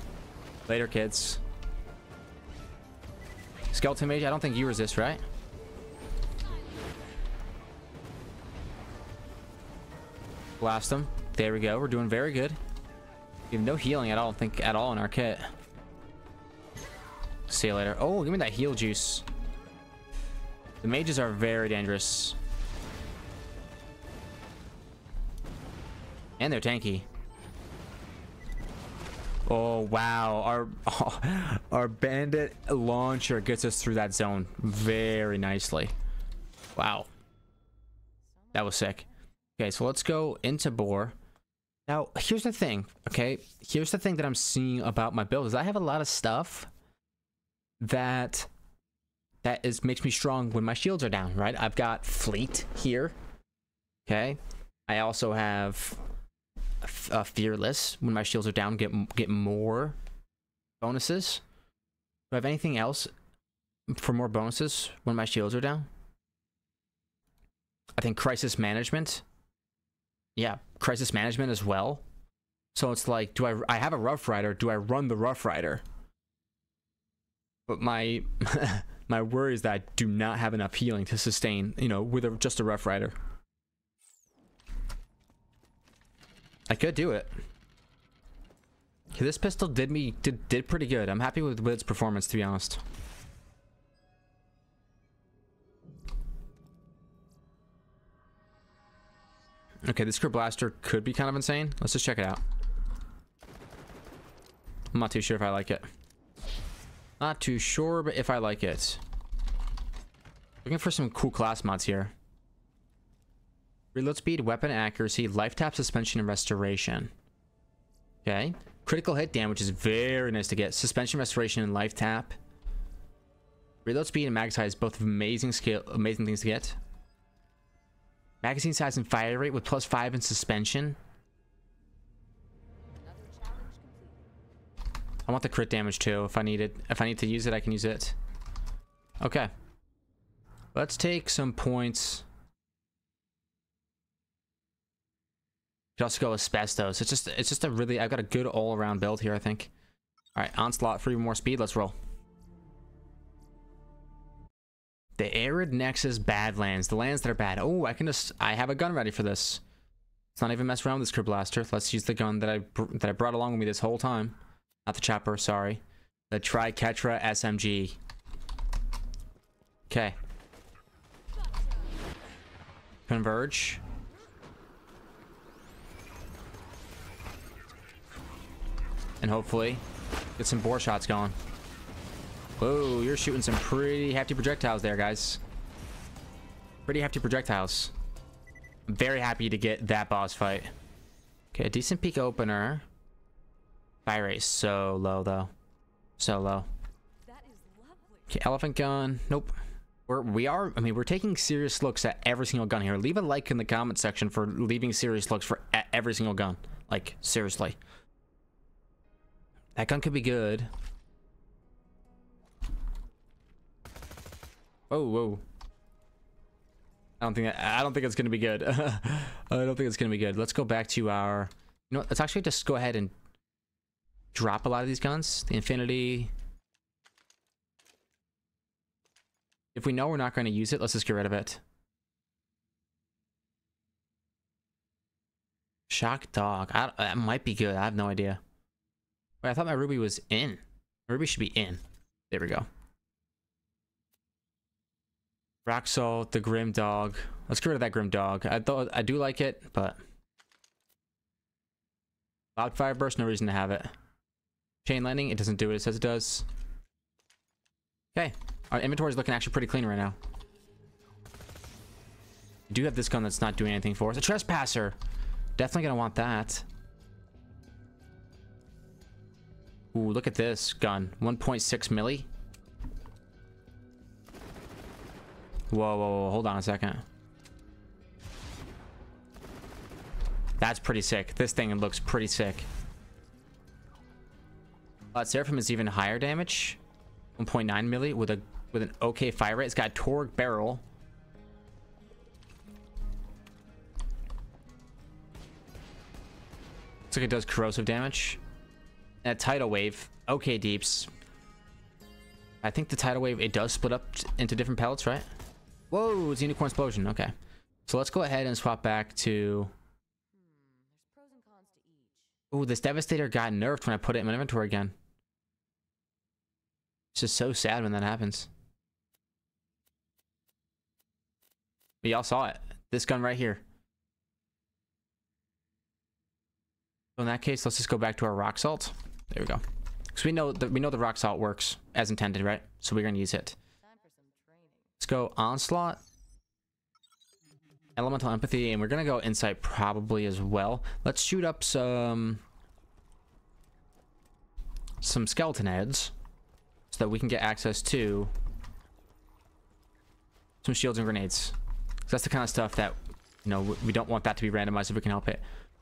Later, kids. Skeleton mage, I don't think you resist, right? Blast him. There we go. We're doing very good. We have no healing at all, think at all in our kit. See you later. Oh, give me that heal juice. The mages are very dangerous. And they're tanky. Oh, wow. Our, oh, our bandit launcher gets us through that zone very nicely. Wow. That was sick. Okay, so let's go into Bore. Now, here's the thing, okay? Here's the thing that I'm seeing about my build is I have a lot of stuff that that is makes me strong when my shields are down, right? I've got fleet here. Okay. I also have uh, fearless when my shields are down. Get get more bonuses. Do I have anything else for more bonuses when my shields are down? I think crisis management. Yeah, crisis management as well. So it's like, do I I have a rough rider? Do I run the rough rider? But my my worry is that I do not have enough healing to sustain, you know, with a, just a rough rider. I could do it. Okay, this pistol did me did did pretty good. I'm happy with, with its performance, to be honest. Okay, this Crit Blaster could be kind of insane. Let's just check it out. I'm not too sure if I like it. Not too sure, but if I like it. Looking for some cool class mods here. Reload speed, weapon accuracy, life tap suspension, and restoration. Okay. Critical hit damage is very nice to get. Suspension, restoration, and life tap. Reload speed and mag size, both amazing skill, amazing things to get. Magazine size and fire rate with plus five in suspension. I want the crit damage too. If I need it, if I need to use it, I can use it. Okay. Let's take some points. Could also go asbestos. It's just it's just a really I've got a good all around build here, I think. Alright, onslaught for even more speed, let's roll. The arid nexus badlands, the lands that are bad. Oh, I can just I have a gun ready for this. Let's not even mess around with this Crit Blaster. Let's use the gun that I that I brought along with me this whole time. Not the chopper, sorry. The Triquetra SMG. Okay. Converge. And hopefully get some bore shots going. Whoa, you're shooting some pretty hefty projectiles there, guys. Pretty hefty projectiles. I'm very happy to get that boss fight. Okay, a decent peak opener. Fire rate so low, though. So low. Okay, elephant gun. Nope. We're, we are, I mean, we're taking serious looks at every single gun here. Leave a like in the comment section for leaving serious looks for every single gun. Like, seriously. That gun could be good. Oh, whoa. I don't think that, I don't think it's gonna be good. I don't think it's gonna be good. Let's go back to our. You know, what, let's actually just go ahead and drop a lot of these guns. The Infinity. If we know we're not going to use it, let's just get rid of it. Shock dog. I, that might be good. I have no idea. Wait, I thought my ruby was in. ruby should be in. There we go. Rock the grim dog. Let's get rid of that grim dog. I thought I do like it, but Loud fire burst, no reason to have it. Chain lightning, it doesn't do what it says it does. Okay, our inventory is looking actually pretty clean right now. We do have this gun that's not doing anything for us. A trespasser. Definitely gonna want that. Ooh, look at this gun. 1.6 milli. Whoa, whoa, whoa, hold on a second. That's pretty sick. This thing looks pretty sick. Uh, Seraphim is even higher damage. 1.9 milli with a with an okay fire rate. It's got Torgue barrel. Looks like it does corrosive damage. A tidal wave. Okay, deeps. I think the tidal wave, it does split up into different pellets, right? Whoa, it's unicorn explosion. Okay. So let's go ahead and swap back to... Oh, this Devastator got nerfed when I put it in my inventory again. It's just so sad when that happens. But y'all saw it. This gun right here. So in that case, let's just go back to our rock salt. There we go. Because we know that we know the rock salt works as intended, right? So we're gonna use it. Let's go onslaught. Elemental empathy, and we're gonna go insight probably as well. Let's shoot up some some skeleton heads so that we can get access to some shields and grenades. That's the kind of stuff that, you know, we don't want that to be randomized if we can help it.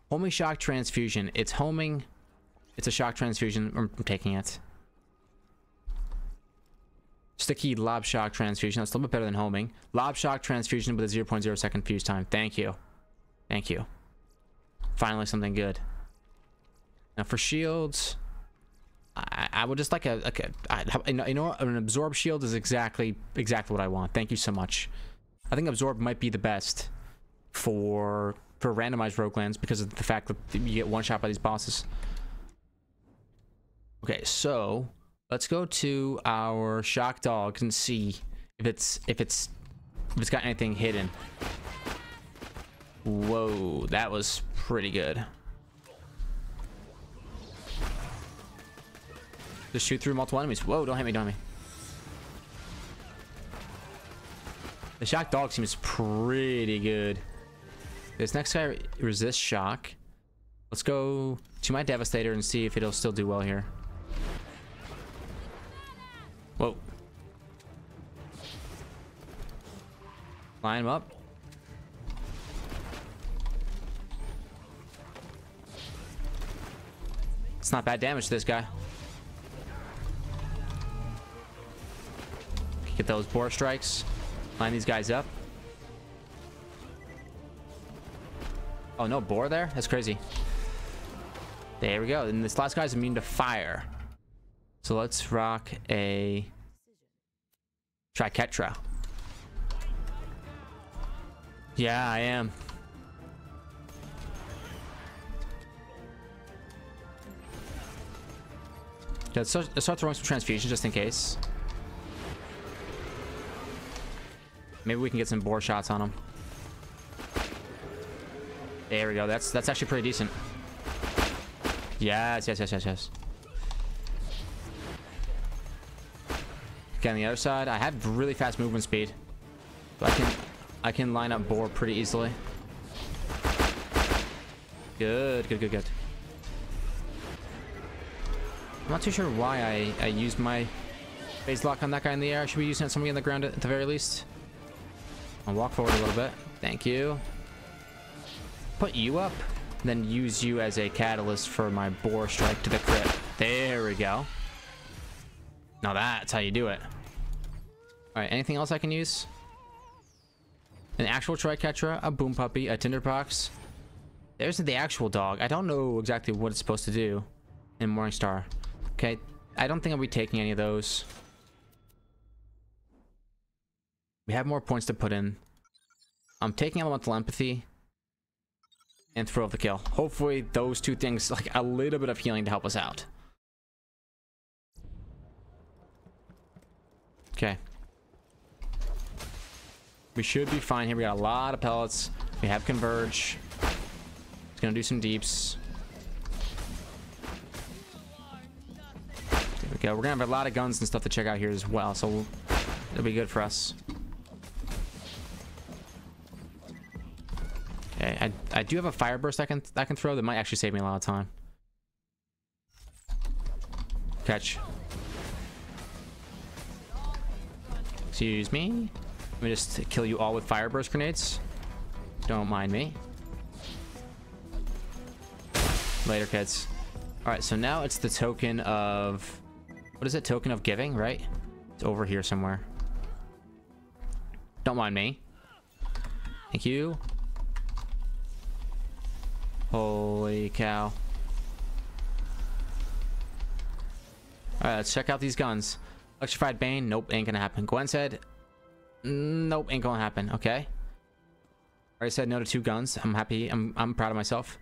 Homing shock transfusion. It's homing. It's a shock transfusion. I'm, I'm taking it. Sticky lob shock transfusion. That's a little bit better than homing. Lob shock transfusion with a 0.0 second fuse time. Thank you. Thank you. Finally something good. Now for shields, I, I would just like a, like a I, you know an absorb shield is exactly exactly what I want. Thank you so much. I think absorb might be the best for for randomized roguelands because of the fact that you get one shot by these bosses. Okay, so let's go to our shock dog and see if it's if it's if it's got anything hidden. Whoa, that was pretty good. Just shoot through multiple enemies. Whoa, don't hit me, don't hit me. The shock dog seems pretty good. This next guy resists shock. Let's go to my Devastator and see if it'll still do well here. Whoa. Line him up. It's not bad damage to this guy. Get those bore strikes. Line these guys up. Oh, no bore there? That's crazy. There we go. And this last guy's immune to fire. So let's rock a Triquetra. Yeah, I am. let's start, let's start throwing some transfusion just in case. Maybe we can get some bore shots on him. There we go. That's that's actually pretty decent. Yes, yes, yes, yes, yes. Okay, on the other side, I have really fast movement speed. I can I can line up bore pretty easily. Good, good, good, good. I'm not too sure why I, I used my phase lock on that guy in the air. I should be using it somebody on the ground at the very least. I'll walk forward a little bit. Thank you. Put you up, then use you as a catalyst for my bore strike to the crit. There we go. Now that's how you do it. All right, anything else I can use? An actual Triquetra, a Boom Puppy, a Tinderbox. There's the actual dog. I don't know exactly what it's supposed to do in Morningstar. Okay, I don't think I'll be taking any of those. We have more points to put in. I'm taking elemental empathy and throw of the kill. Hopefully those two things, like a little bit of healing to help us out. Okay. We should be fine here. We got a lot of pellets. We have converge. It's gonna do some deeps. There we go. We're gonna have a lot of guns and stuff to check out here as well, so it'll be good for us. Okay, I, I do have a fire burst I can I can throw that might actually save me a lot of time. Catch. Excuse me. Let me just kill you all with fire burst grenades. Don't mind me. Later, kids. All right, so now it's the token of... What is it? Token of giving, right? It's over here somewhere. Don't mind me. Thank you. Holy cow. Alright, let's check out these guns. Electrified Bane, nope, ain't gonna happen. Gwen said, nope, ain't gonna happen. Okay. Already said no to two guns. I'm happy. I'm, I'm proud of myself.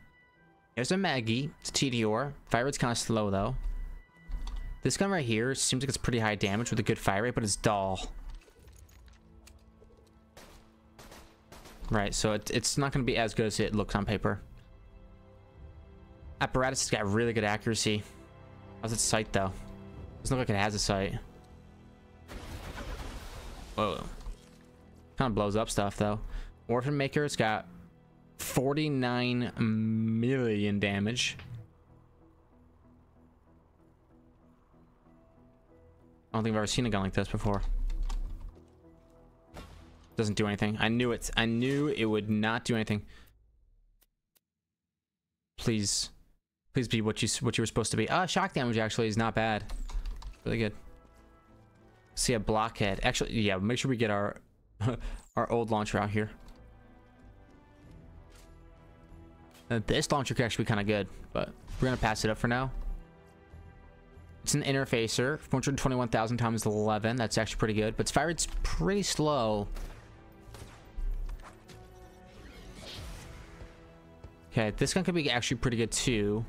Here's a Maggie. It's TDR. Fire rate's kind of slow, though. This gun right here seems like it's pretty high damage with a good fire rate, but it's dull. Right, so it, it's not going to be as good as it looks on paper. Apparatus has got really good accuracy. How's its sight though? Doesn't look like it has a sight. Whoa. Kind of blows up stuff though. Orphan Maker's got 49 million damage. I don't think I've ever seen a gun like this before. Doesn't do anything. I knew it. I knew it would not do anything. Please. Please be what you what you were supposed to be. Ah, shock damage actually is not bad. Really good. See a blockhead. Actually, yeah, make sure we get our our old launcher out here. Uh, this launcher could actually be kind of good, but we're gonna pass it up for now. It's an interfacer, 421,000 times 11. That's actually pretty good, but its fire rate's pretty slow. Okay, this gun could be actually pretty good too.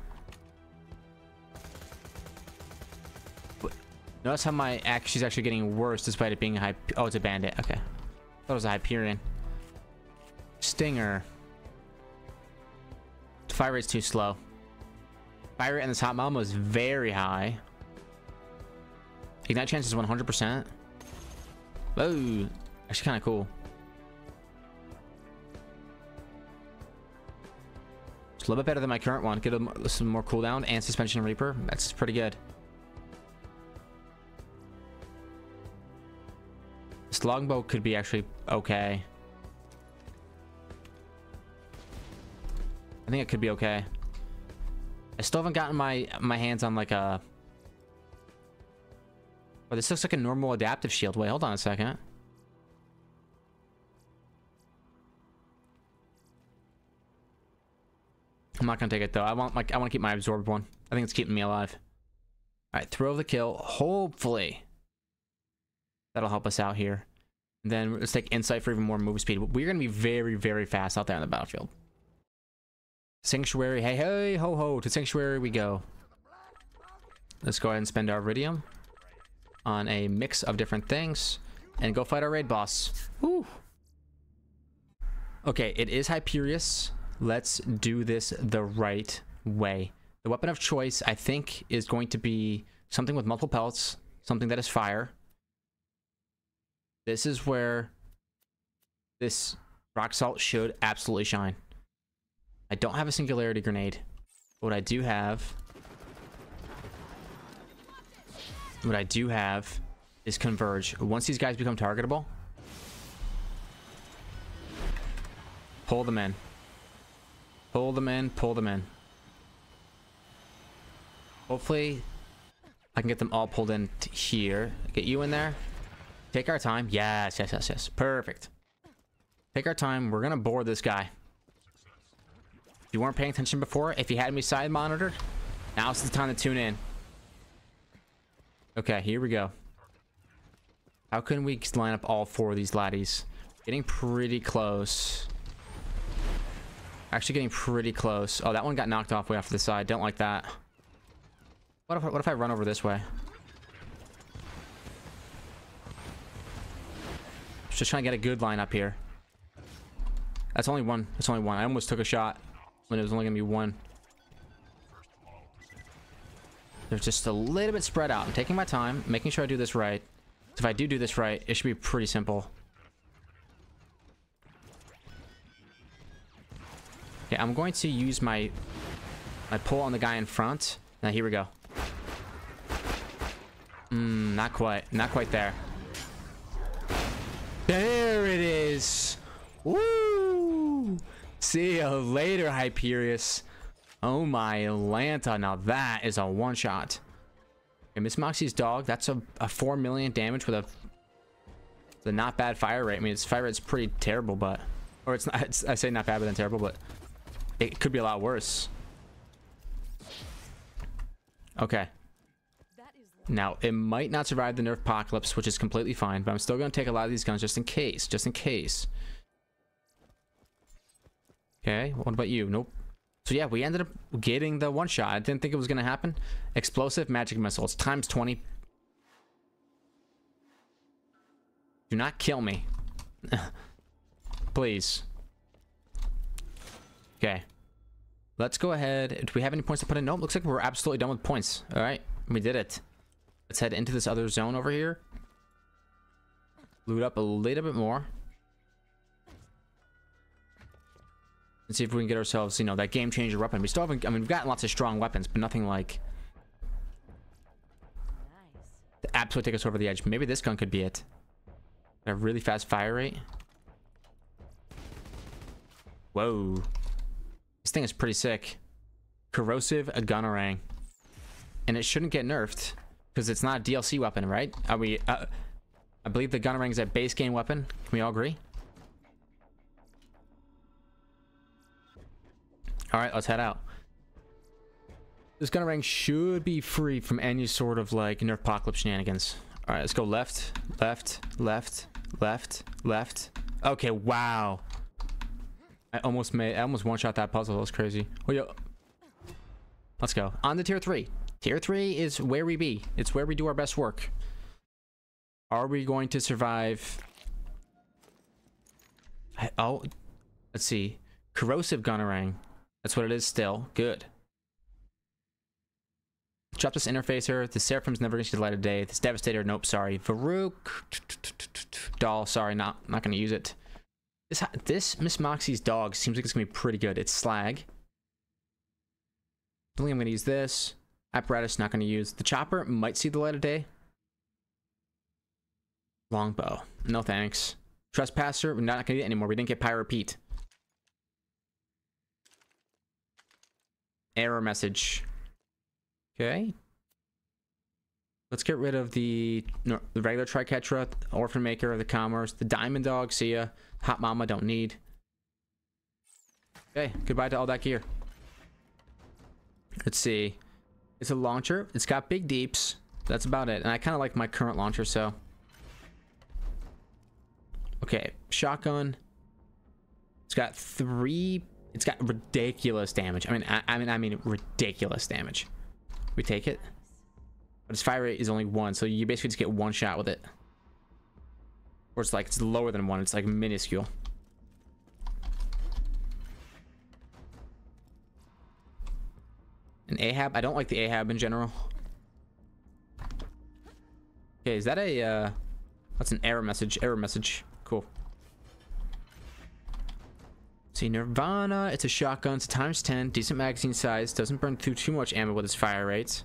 Notice how my action is actually getting worse despite it being a high. Oh, it's a bandit. Okay, thought it was a Hyperion. Stinger. Fire rate's too slow. Fire rate in this hot mom was very high. Ignite chance is 100%. Whoa, actually kind of cool. It's a little bit better than my current one. Get a, some more cooldown and suspension reaper. That's pretty good. This longbow could be actually okay. I think it could be okay. I still haven't gotten my my hands on like a. Oh, this looks like a normal adaptive shield. Wait, hold on a second. I'm not gonna take it though. I want like I want to keep my absorbed one. I think it's keeping me alive. All right, throw the kill. Hopefully, that'll help us out here. And then let's take insight for even more move speed. We're gonna be very very fast out there on the battlefield. Sanctuary. Hey hey ho ho to sanctuary we go. Let's go ahead and spend our iridium on a mix of different things and go fight our raid boss. Woo. Okay, it is Hyperius. Let's do this the right way. The weapon of choice, I think, is going to be something with multiple pellets, something that is fire. This is where this rock salt should absolutely shine. I don't have a singularity grenade. What I do have... What I do have is converge. Once these guys become targetable, pull them in. Pull them in, pull them in. Hopefully, I can get them all pulled in here. Get you in there. Take our time. Yes, yes, yes, yes. Perfect. Take our time. We're to bore this guy. If you weren't paying attention before, if you had me side monitored, now's the time to tune in. Okay, here we go. How can we line up all four of these laddies? Getting pretty close. Actually getting pretty close. Oh, that one got knocked off way off to the side. Don't like that. What if, what if I run over this way? Just trying to get a good line up here. That's only one. That's only one. I almost took a shot when it was only going to be one. They're just a little bit spread out. I'm taking my time, making sure I do this right. If I do do this right, it should be pretty simple. Okay, I'm going to use my my pull on the guy in front. Now here we go. Hmm, not quite. Not quite there. There it is. Woo! See you later, Hyperius. Oh my Lanta. Now that is a one-shot. Okay, Miss Moxxi's dog. That's a, a 4 million damage with a, the not bad fire rate. I mean, its fire rate's pretty terrible, but... Or it's not... It's, I say not bad, but then terrible, but... It could be a lot worse. Okay. Now, it might not survive the nerf apocalypse, which is completely fine, but I'm still going to take a lot of these guns just in case. Just in case. Okay, what about you? Nope. So yeah, we ended up getting the one shot. I didn't think it was going to happen. Explosive magic missiles times 20. Do not kill me. Please. Okay. Let's go ahead. Do we have any points to put in? Nope. Looks like we're absolutely done with points. All right. We did it. Let's head into this other zone over here. Loot up a little bit more. And see if we can get ourselves, you know, that game changer weapon. We still haven't, I mean, we've gotten lots of strong weapons, but nothing like to absolutely take us over the edge. Maybe this gun could be it. A really fast fire rate. Whoa. This thing is pretty sick. Corrosive a Gunnerang. And it shouldn't get nerfed. Because it's not a DLC weapon, right? Are we... Uh, I believe the Gunnerang is a base game weapon. Can we all agree? Alright, let's head out. This Gunnerang should be free from any sort of like nerf apocalypse shenanigans. Alright, let's go left, left, left, left, left. Okay, wow. I almost made I almost one shot that puzzle. That was crazy. Oh. Let's go. On to tier three. Tier three is where we be. It's where we do our best work. Are we going to survive? Oh, let's see. Corrosive Gunnerang. That's what it is still. Good. Drop this interfacer. The Seraphim's never going to see the light of day. This Devastator, nope, sorry. Veruc. Doll, sorry, not not going to use it. This this Miss Moxxi's dog seems like it's going to be pretty good. It's Slag. I think I'm going to use this. Apparatus, not going to use. The Chopper might see the light of day. Longbow. No thanks. Trespasser, we're not going to get anymore. We didn't get Pyro Pete. Error message. Okay. Let's get rid of the, no, the regular Triquetra, Orphan Maker, of the Commerce, the Diamond Dog, see ya. Hot Mama, don't need. Okay, goodbye to all that gear. Let's see. It's a launcher. It's got big deeps. That's about it. And I kind of like my current launcher, so. Okay, shotgun. It's got three. It's got ridiculous damage. I mean, I, I mean, I mean, ridiculous damage. We take it. But its fire rate is only one, so you basically just get one shot with it. Or it's like, it's lower than one. It's like minuscule. An Ahab? I don't like the Ahab in general. Okay, is that a, uh... That's an error message. Error message. Cool. See, Nirvana, it's a shotgun, it's a times 10, decent magazine size, doesn't burn through too much ammo with its fire rates.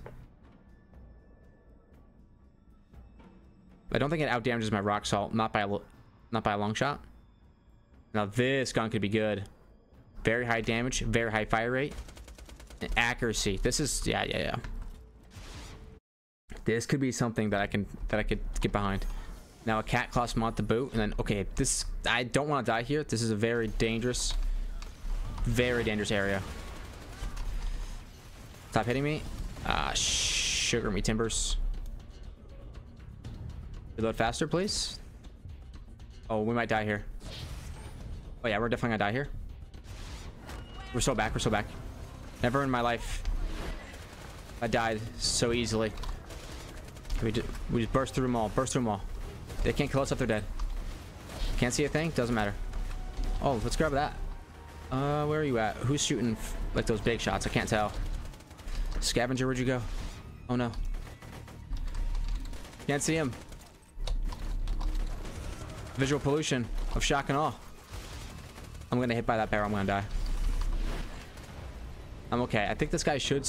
I don't think it outdamages my rock salt, not by a, not by a long shot. Now this gun could be good. Very high damage, very high fire rate, accuracy. This is, yeah, yeah, yeah. This could be something that I can, that I could get behind. Now a cat class mod to boot, and then okay, this I don't want to die here. This is a very dangerous, very dangerous area. Stop hitting me. Ah, sugar me timbers. Reload faster, please. Oh, we might die here. Oh yeah, we're definitely gonna die here. We're so back. We're so back. Never in my life I died so easily. We just, we just burst through them all. Burst through them all. They can't kill us if they're dead. Can't see a thing? Doesn't matter. Oh, let's grab that. Uh, where are you at? Who's shooting like those big shots? I can't tell. Scavenger, where'd you go? Oh no. Can't see him. Visual pollution of shock and awe. I'm gonna hit by that barrel. I'm gonna die. I'm okay. I think this guy should...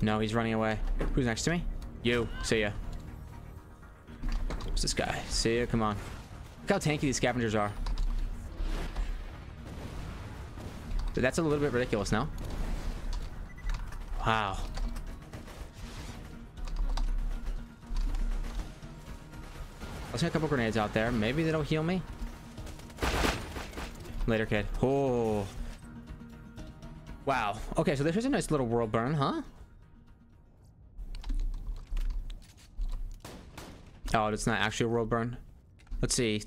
No, he's running away. Who's next to me? You. See ya. What's this guy? See ya, come on. Look how tanky these scavengers are. Dude, that's a little bit ridiculous, no? Wow. Let's get a couple grenades out there. Maybe they don't heal me. Later, kid. Oh. Wow. Okay, so this is a nice little world burn, huh? Oh, it's not actually a world burn. Let's see.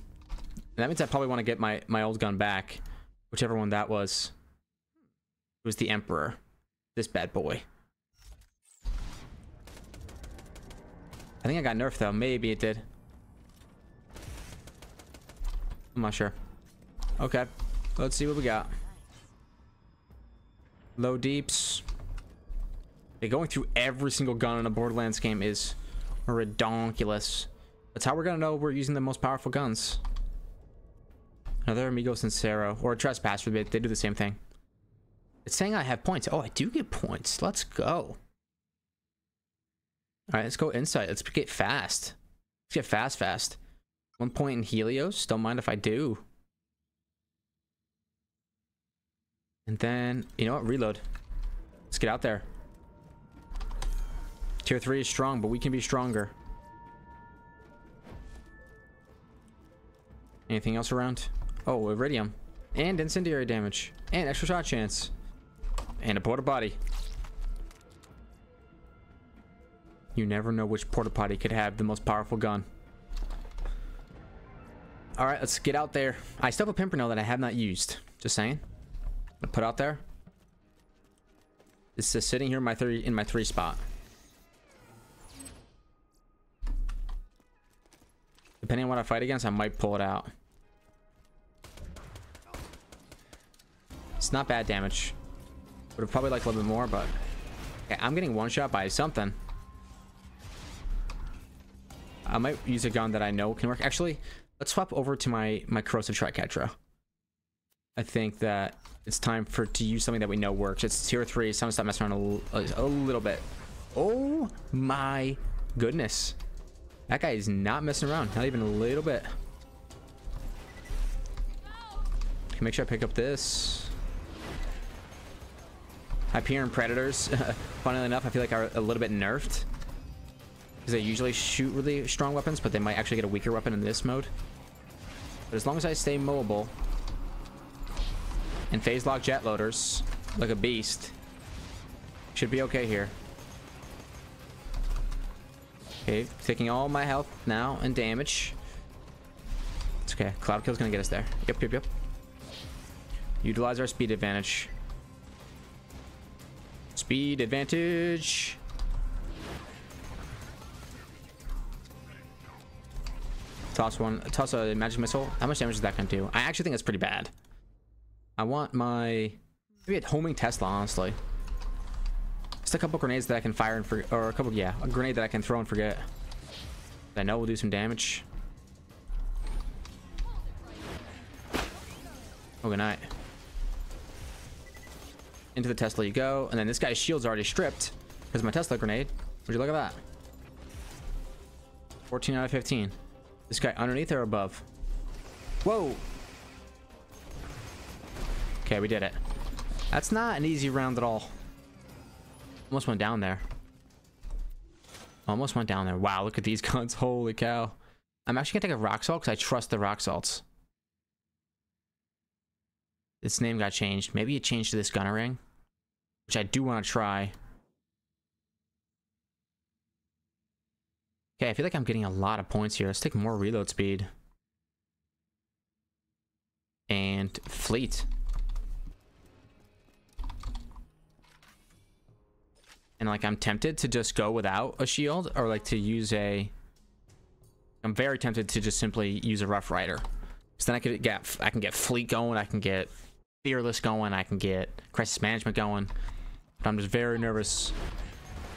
That means I probably want to get my, my old gun back. Whichever one that was. It was the Emperor. This bad boy. I think I got nerfed though. Maybe it did. I'm not sure. Okay. Let's see what we got. Low deeps. Yeah, going through every single gun in a Borderlands game is redonkulous. That's how we're gonna know we're using the most powerful guns. Another Amigo Sincero or Trespasser, they, they do the same thing. It's saying I have points. Oh, I do get points. Let's go. All right, let's go inside. Let's get fast. Let's get fast, fast. One point in Helios. Don't mind if I do. And then, you know what? Reload. Let's get out there. Tier 3 is strong, but we can be stronger. Anything else around? Oh, Iridium. And incendiary damage. And extra shot chance. And a porta potty. You never know which porta potty could have the most powerful gun. Alright, let's get out there. I still have a Pimpernel that I have not used. Just saying. Put out there. This is sitting here in my three in my three spot. Depending on what I fight against, I might pull it out. It's not bad damage. Would have probably liked a little bit more, but okay, I'm getting one shot by something. I might use a gun that I know can work. Actually, let's swap over to my my corrosive triquetra. I think that it's time for to use something that we know works. It's tier three, so I'm gonna stop messing around a, a, little bit. Oh my goodness. That guy is not messing around, not even a little bit. Make sure I pick up this. Hyperion Predators, funnily enough, I feel like are a little bit nerfed. Because they usually shoot really strong weapons, but they might actually get a weaker weapon in this mode. But as long as I stay mobile and phase lock jet loaders like a beast, should be okay here. Okay, taking all my health now and damage. It's okay. Cloud kill's gonna get us there. Yep, yep, yep. Utilize our speed advantage. Speed advantage. Toss one. Toss a magic missile. How much damage is that to do? I actually think it's pretty bad. I want my... Maybe a homing Tesla, honestly. Just a couple grenades that I can fire and forget. Or a couple, yeah. A grenade that I can throw and forget. I know will do some damage. Oh, good night. Into the Tesla you go. And then this guy's shield's already stripped. Because my Tesla grenade. Would you look at that? 14 out of 15. This guy underneath or above? Whoa! Okay, we did it. That's not an easy round at all. Almost went down there. Almost went down there. Wow, look at these guns. Holy cow. I'm actually gonna take a rock salt because I trust the rock salts. Its name got changed. Maybe it changed to this gunner ring, which I do want to try. Okay, I feel like I'm getting a lot of points here. Let's take more reload speed. And fleet. And like I'm tempted to just go without a shield or like to use a I'm very tempted to just simply use a rough rider. Because then I could get I can get fleet going, I can get fearless going, I can get crisis management going. But I'm just very nervous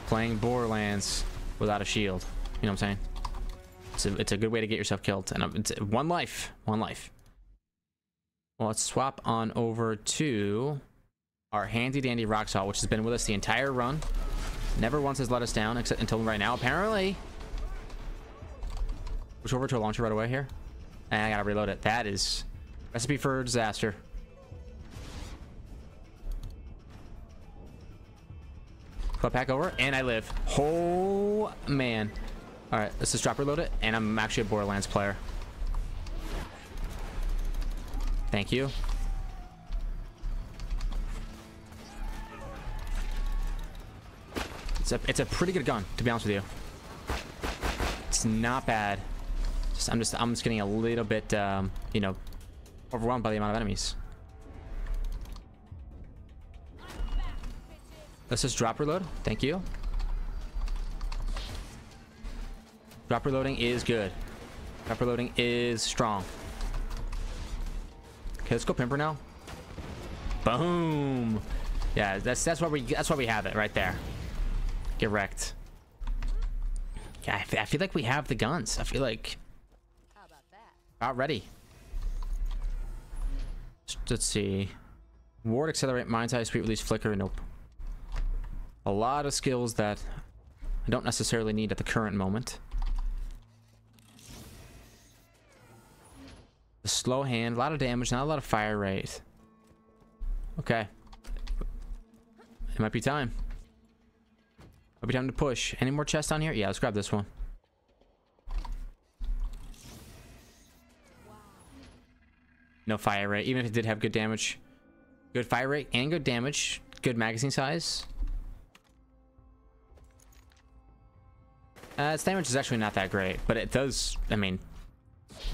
playing Borderlands without a shield. You know what I'm saying? It's a, it's a good way to get yourself killed. And uh, it's one life. One life. Well, let's swap on over to our handy dandy rock salt, which has been with us the entire run. Never once has let us down, except until right now, apparently. Switch over to a launcher right away here. And I gotta reload it. That is recipe for disaster. Put back over, and I live. Oh, man. All right, let's just drop reload it. And I'm actually a Borderlands player. Thank you. It's a, it's a pretty good gun, to be honest with you. It's not bad. Just, I'm just I'm just getting a little bit, um, you know, overwhelmed by the amount of enemies. Let's just drop reload. Thank you. Drop reloading is good. Drop reloading is strong. Okay, let's go Pimpernel. Boom. Yeah, that's that's why we that's why we have it right there. Get wrecked. Yeah, I, I feel like we have the guns. I feel like about ready. Let's see. Ward, accelerate, mind's eye, sweet release, flicker. Nope. A lot of skills that I don't necessarily need at the current moment. A slow hand, a lot of damage, not a lot of fire rate. Okay. it might be time. Might be time to push. Any more chests on here? Yeah, let's grab this one. No fire rate, even if it did have good damage. Good fire rate and good damage. Good magazine size. Uh, its damage is actually not that great, but it does, I mean,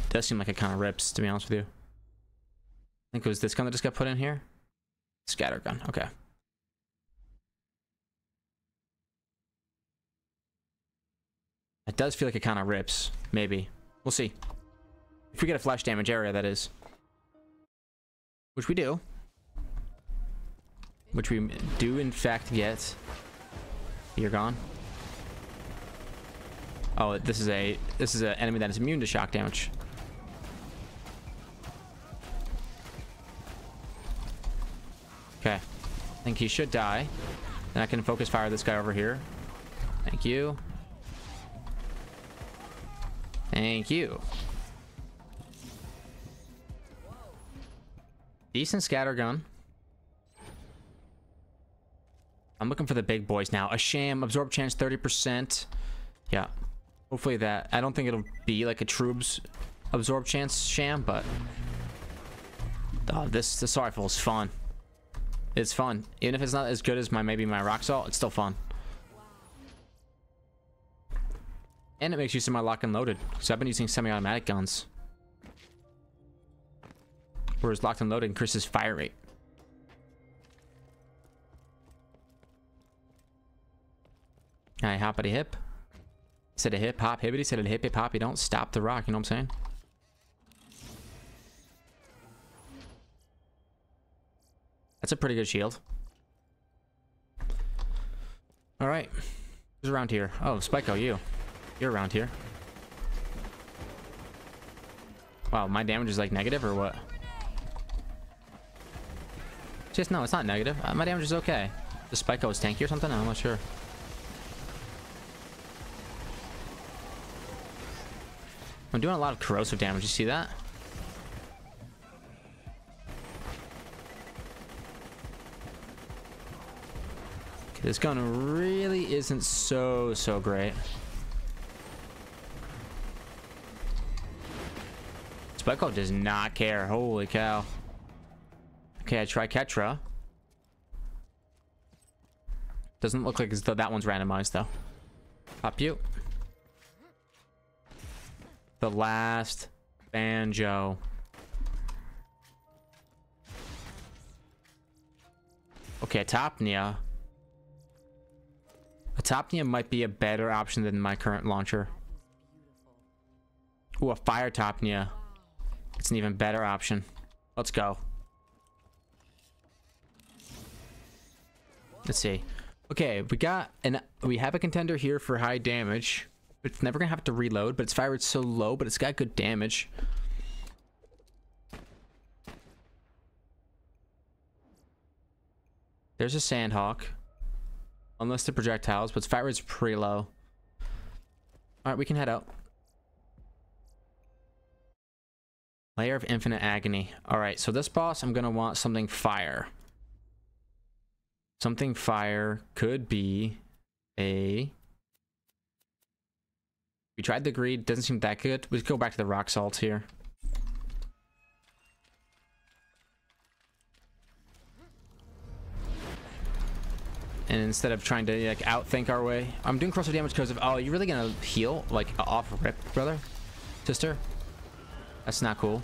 does seem like it kind of rips, to be honest with you. I think it was this gun that just got put in here. Scatter gun, okay. It does feel like it kind of rips, maybe. We'll see. If we get a flash damage area, that is. Which we do. Which we do, in fact, get. You're gone. Oh, this is a this is an enemy that is immune to shock damage. Okay. I think he should die. Then I can focus fire this guy over here. Thank you. Thank you. Decent scatter gun. I'm looking for the big boys now. A sham, absorb chance 30%. Yeah. Hopefully that... I don't think it'll be like a troops absorb chance sham, but... Oh, this, this rifle is fun. It's fun. Even if it's not as good as my maybe my rock salt, it's still fun. And it makes use of my lock and loaded. Because I've been using semi-automatic guns. Whereas locked and loaded increases fire rate. Alright, hoppity hip. Said a hip hop hibbity, said a hip hip hop. You don't stop the rock, you know what I'm saying? That's a pretty good shield. Alright. Who's around here? Oh, Spycho, you. You're around here. Wow, my damage is like negative or what? Just no, it's not negative. Uh, my damage is okay. The spike is tanky or something? I'm not sure. I'm doing a lot of corrosive damage. You see that? This gun really isn't so, so great. Spycho does not care. Holy cow. Okay, I Triquetra. Doesn't look like that one's randomized though. Pop you. The last banjo. Okay, a Topneaa. Atopnia might be a better option than my current launcher. Ooh, a Fire Topneaa. It's an even better option. Let's go. Let's see. Okay, we got and we have a contender here for high damage. It's never gonna have to reload, but its fire rate's so low, but it's got good damage. There's a Sandhawk. Unlisted projectiles, but its fire rate's pretty low. Alright, we can head out. Lair of Infinite Agony. Alright, so this boss, I'm gonna want something fire. Something fire could be a we tried the greed, doesn't seem that good. Let's go back to the rock salt here. And instead of trying to like outthink our way, I'm doing corrosive damage because of oh, you're really gonna heal like off rip, brother, sister. That's not cool.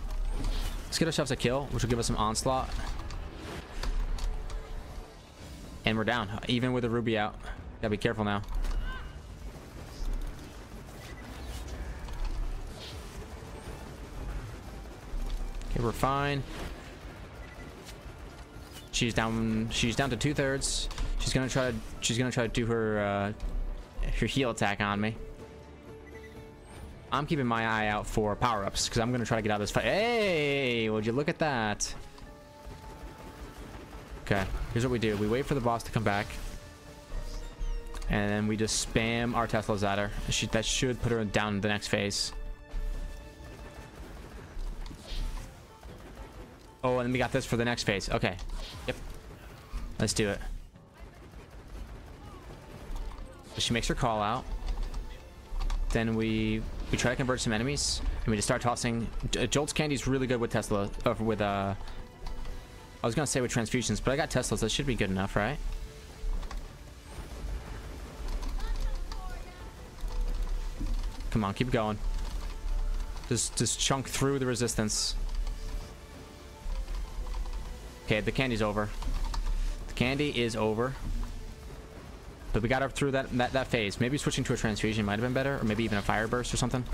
Let's get ourselves a kill, which will give us some onslaught. And we're down, even with the ruby out. Gotta be careful now. Okay, we're fine. She's down. She's down to two thirds. She's gonna try to. She's gonna try to do her uh, her heal attack on me. I'm keeping my eye out for power-ups because I'm gonna try to get out of this fight. Hey, would you look at that? Okay, here's what we do. We wait for the boss to come back. And then we just spam our Tesla's at her. She, that should put her down in the next phase. Oh, and we got this for the next phase. Okay. Yep. Let's do it. She makes her call out. Then we we try to convert some enemies, and we just start tossing. J- Jolt's candy's really good with Tesla, uh, with uh. I was gonna say with transfusions, but I got Teslas. That should be good enough, right? Come on, keep going. Just just chunk through the resistance. Okay, the candy's over. The candy is over. But we got up through that, that, that phase. Maybe switching to a transfusion might have been better. Or maybe even a fire burst or something.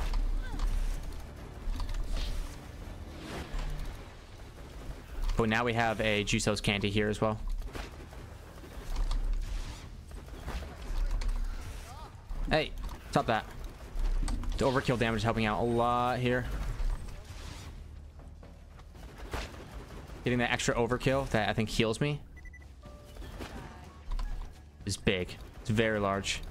But now we have a Jusos candy here as well. Hey, stop that. The overkill damage is helping out a lot here. Getting that extra overkill that I think heals me is big. It's very large.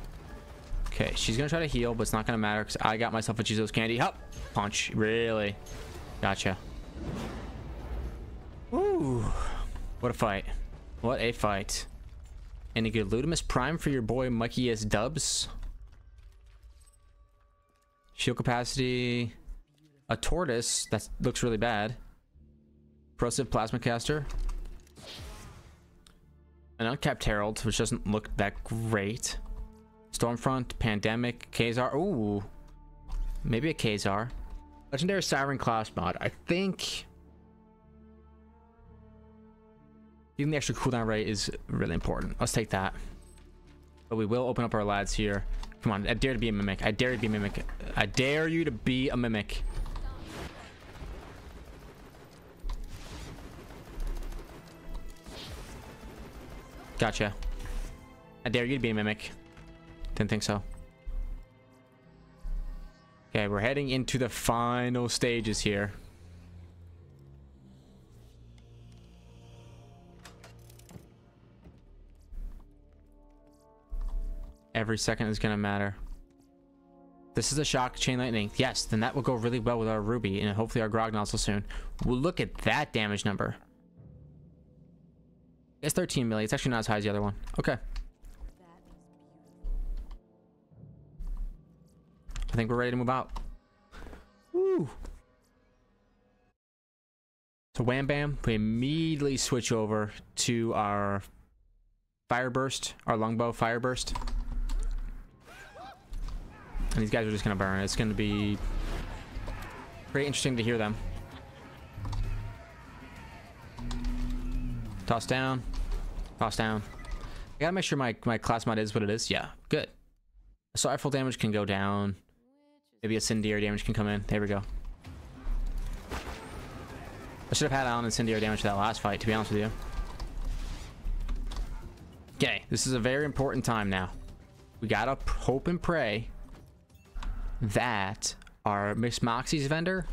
Okay, she's gonna try to heal, but it's not gonna matter because I got myself a Jusos candy. Hop! Punch. Really? Gotcha. Ooh. What a fight. What a fight. Any good Lutimus Prime for your boy Mikey S. Dubs? Shield capacity. A tortoise. That looks really bad. Corrosive Plasma Caster. An Unkempt Harold, which doesn't look that great. Stormfront, Pandemic, Quasar. Ooh. Maybe a Quasar. Legendary Siren class mod. I think... Even the extra cooldown rate is really important. Let's take that. But we will open up our lads here. Come on, I dare to be a mimic. I dare to be a mimic. I dare you to be a mimic. Gotcha. I dare you to be a mimic. Didn't think so. Okay, we're heading into the final stages here. Every second is gonna matter. This is a shock chain lightning. Yes, then that will go really well with our ruby and hopefully our grog nozzle soon. We'll look at that damage number. It's 13 million. It's actually not as high as the other one. Okay. I think we're ready to move out. Woo. So wham bam, we immediately switch over to our fire burst, our longbow fire burst. And these guys are just gonna burn. It's gonna be pretty interesting to hear them. Toss down. Toss down. I gotta make sure my, my class mod is what it is. Yeah, good. So full damage can go down. Maybe incendiary damage can come in. There we go. I should have had on incendiary damage for that last fight, to be honest with you. Okay, this is a very important time now. We gotta hope and pray that our Miss Moxie's vendor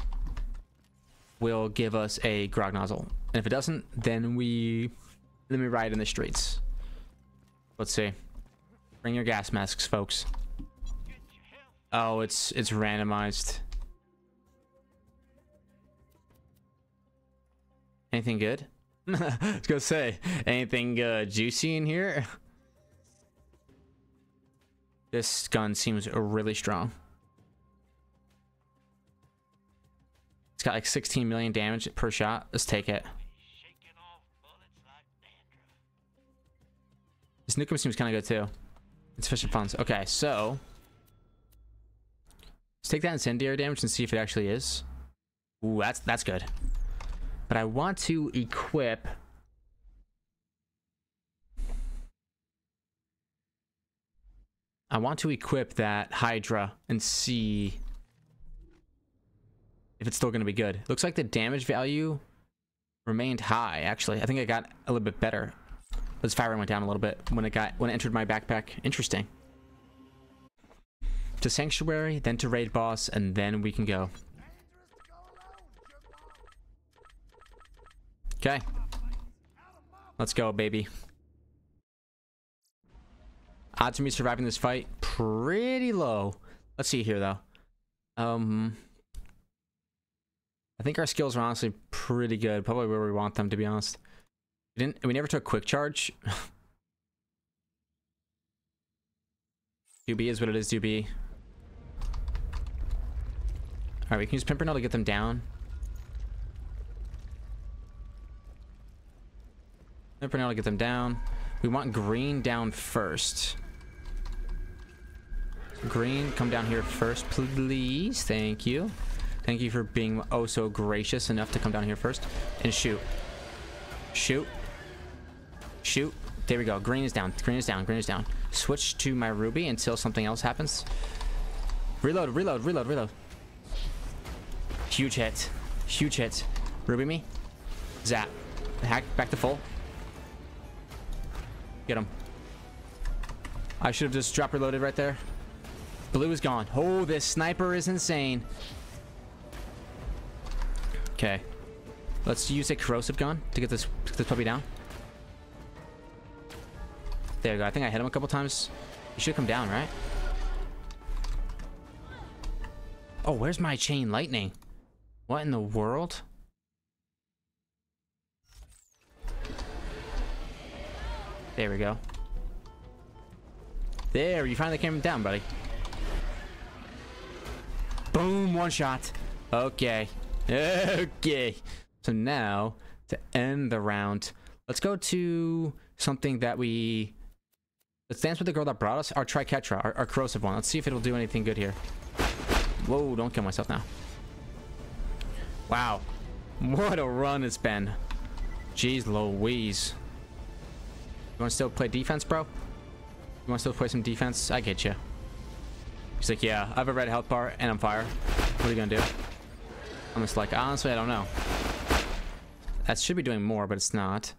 will give us a grog nozzle. And if it doesn't, then we then we ride in the streets. Let's see. Bring your gas masks, folks. Oh, it's it's randomized. Anything good? I was gonna say, anything uh, juicy in here? This gun seems really strong. It's got like 16 million damage per shot. Let's take it. Nukem seems kind of good too. It's efficient funds. Okay, so let's take that incendiary damage and see if it actually is. Ooh, that's that's good. But I want to equip. I want to equip that Hydra and see if it's still going to be good. Looks like the damage value remained high, actually. I think I got a little bit better. Its fire went down a little bit when it got when it entered my backpack. Interesting. To Sanctuary, then to Raid Boss, and then we can go. Okay. Let's go, baby. Odds of me surviving this fight, pretty low. Let's see here, though. Um, I think our skills are honestly pretty good. Probably where we want them, to be honest. We didn't. We never took quick charge. 2B is what it is, 2B. Alright, we can use Pimpernel to get them down. Pimpernel to get them down. We want green down first. Green, come down here first, please. Thank you. Thank you for being oh so gracious enough to come down here first. And shoot. Shoot. Shoot. There we go. Green is down. Green is down. Green is down. Switch to my ruby until something else happens. Reload, reload, reload, reload. Huge hit. Huge hit. Ruby me. Zap. Hack back to full. Get him. I should have just drop reloaded right there. Blue is gone. Oh, this sniper is insane. Okay. Let's use a corrosive gun to get this, this puppy down. There we go. I think I hit him a couple times. He should come down, right? Oh, where's my chain lightning? What in the world? There we go. There, you finally came down, buddy. Boom, one shot. Okay. Okay. So now, to end the round, let's go to something that we... Let's dance with the girl that brought us. Our Triquetra, our, our corrosive one. Let's see if it'll do anything good here. Whoa, don't kill myself now. Wow. What a run it's been. Jeez Louise. You want to still play defense, bro? You want to still play some defense? I get you. He's like, yeah, I have a red health bar and I'm fire. What are you gonna do? I'm just like, honestly, I don't know. That should be doing more, but it's not.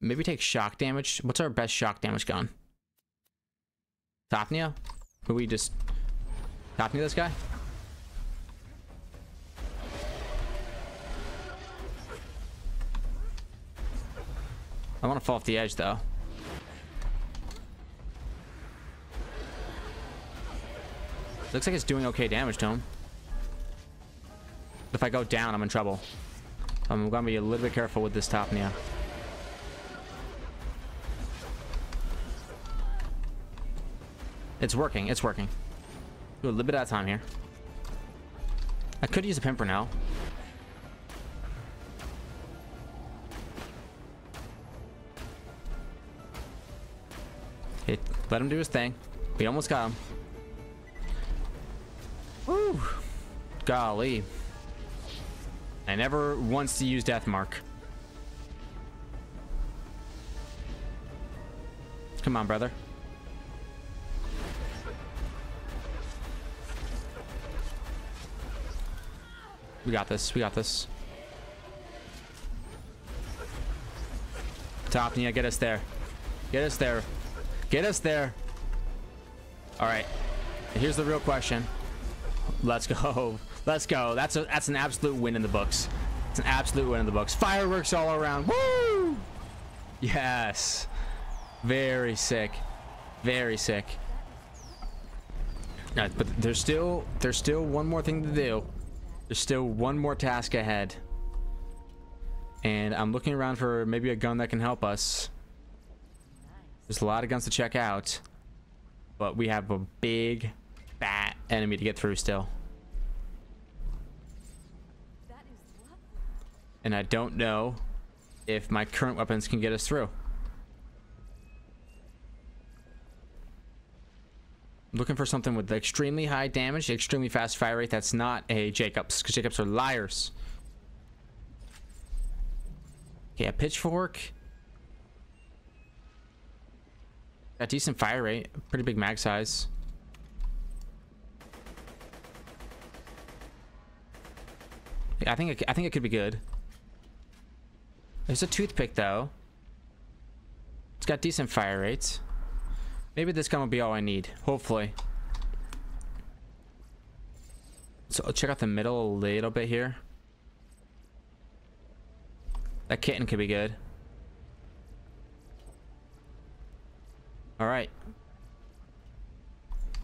Maybe take shock damage. What's our best shock damage gun? Topneaa? Could we just Topneaa this guy? I want to fall off the edge though. Looks like it's doing okay damage to him. If I go down, I'm in trouble. I'm gonna be a little bit careful with this Topneaa. It's working. It's working. Do a little bit of time here. I could use a Pimpernel. Okay, let him do his thing. We almost got him. Woo! Golly. I never wants to use Death Mark. Come on, brother. We got this. We got this. Topneaa, get us there. Get us there. Get us there. All right. Here's the real question. Let's go. Let's go. That's a that's an absolute win in the books. It's an absolute win in the books. Fireworks all around. Woo! Yes. Very sick. Very sick. Right, but there's still there's still one more thing to do. There's still one more task ahead. And I'm looking around for maybe a gun that can help us. There's a lot of guns to check out. But we have a big, fat enemy to get through still. And I don't know if my current weapons can get us through. Looking for something with extremely high damage, extremely fast fire rate. That's not a Jakobs, because Jakobs are liars. Okay, a pitchfork. Got decent fire rate, pretty big mag size. Yeah, I think it, I think it could be good. There's a toothpick though. It's got decent fire rates. Maybe this gun will be all I need. Hopefully. So I'll check out the middle a little bit here. That kitten could be good. Alright.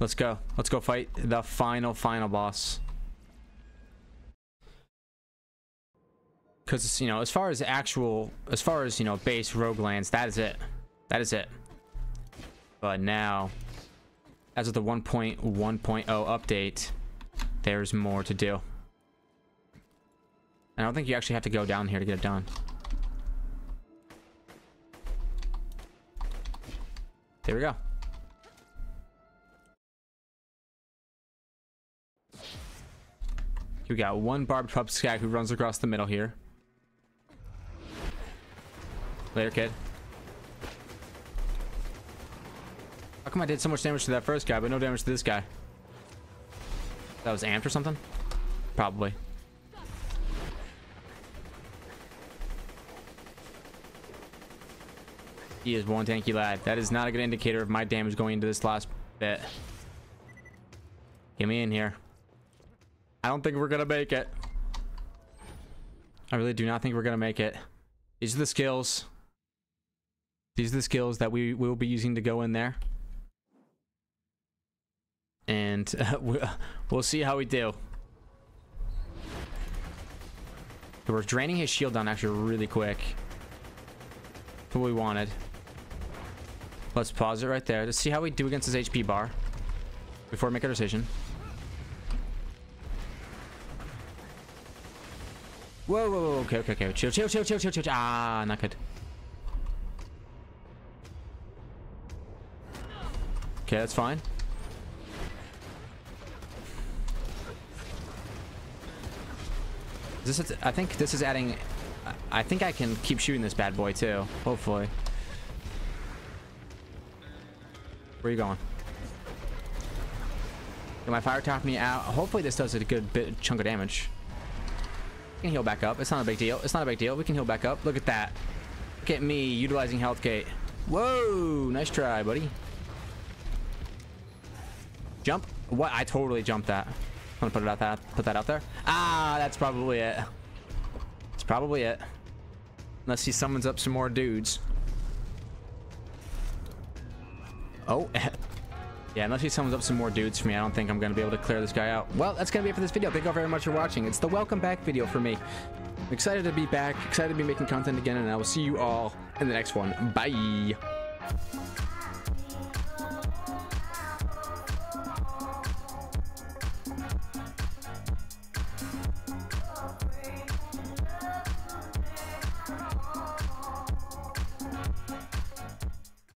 Let's go. Let's go fight the final, final boss. Because, you know, as far as actual, as far as, you know, base Roguelands, that is it. That is it. But now, as of the 1.1.0 update, there's more to do. I don't think you actually have to go down here to get it done. There we go. We got one barbed pup skag who runs across the middle here. Later, kid. How come I did so much damage to that first guy, but no damage to this guy? That was amped or something? Probably. He is one tanky lad. That is not a good indicator of my damage going into this last bit. Get me in here. I don't think we're gonna make it. I really do not think we're gonna make it. These are the skills. These are the skills that we will be using to go in there. And uh, we'll see how we do. We're draining his shield down actually really quick. What we wanted. Let's pause it right there to see how we do against his HP bar before we make a decision. Whoa, whoa, whoa, okay, okay, okay. Chill, chill, chill, chill, chill, chill. Ah, not good. Okay, that's fine. This is I think this is adding, I think I can keep shooting this bad boy too, hopefully. Where are you going? Get my fire top me out. Hopefully this does a good bit chunk of damage. We can heal back up. It's not a big deal. It's not a big deal. We can heal back up. Look at that. Look at me utilizing health gate. Whoa! Nice try, buddy. Jump. What? I totally jumped that. I'm gonna put it out that put that out there. Ah, that's probably it. It's probably it. Unless he summons up some more dudes. Oh, yeah, unless he summons up some more dudes for me, I don't think I'm going to be able to clear this guy out. Well, that's going to be it for this video. Thank you all very much for watching. It's the welcome back video for me. I'm excited to be back, excited to be making content again, and I will see you all in the next one. Bye.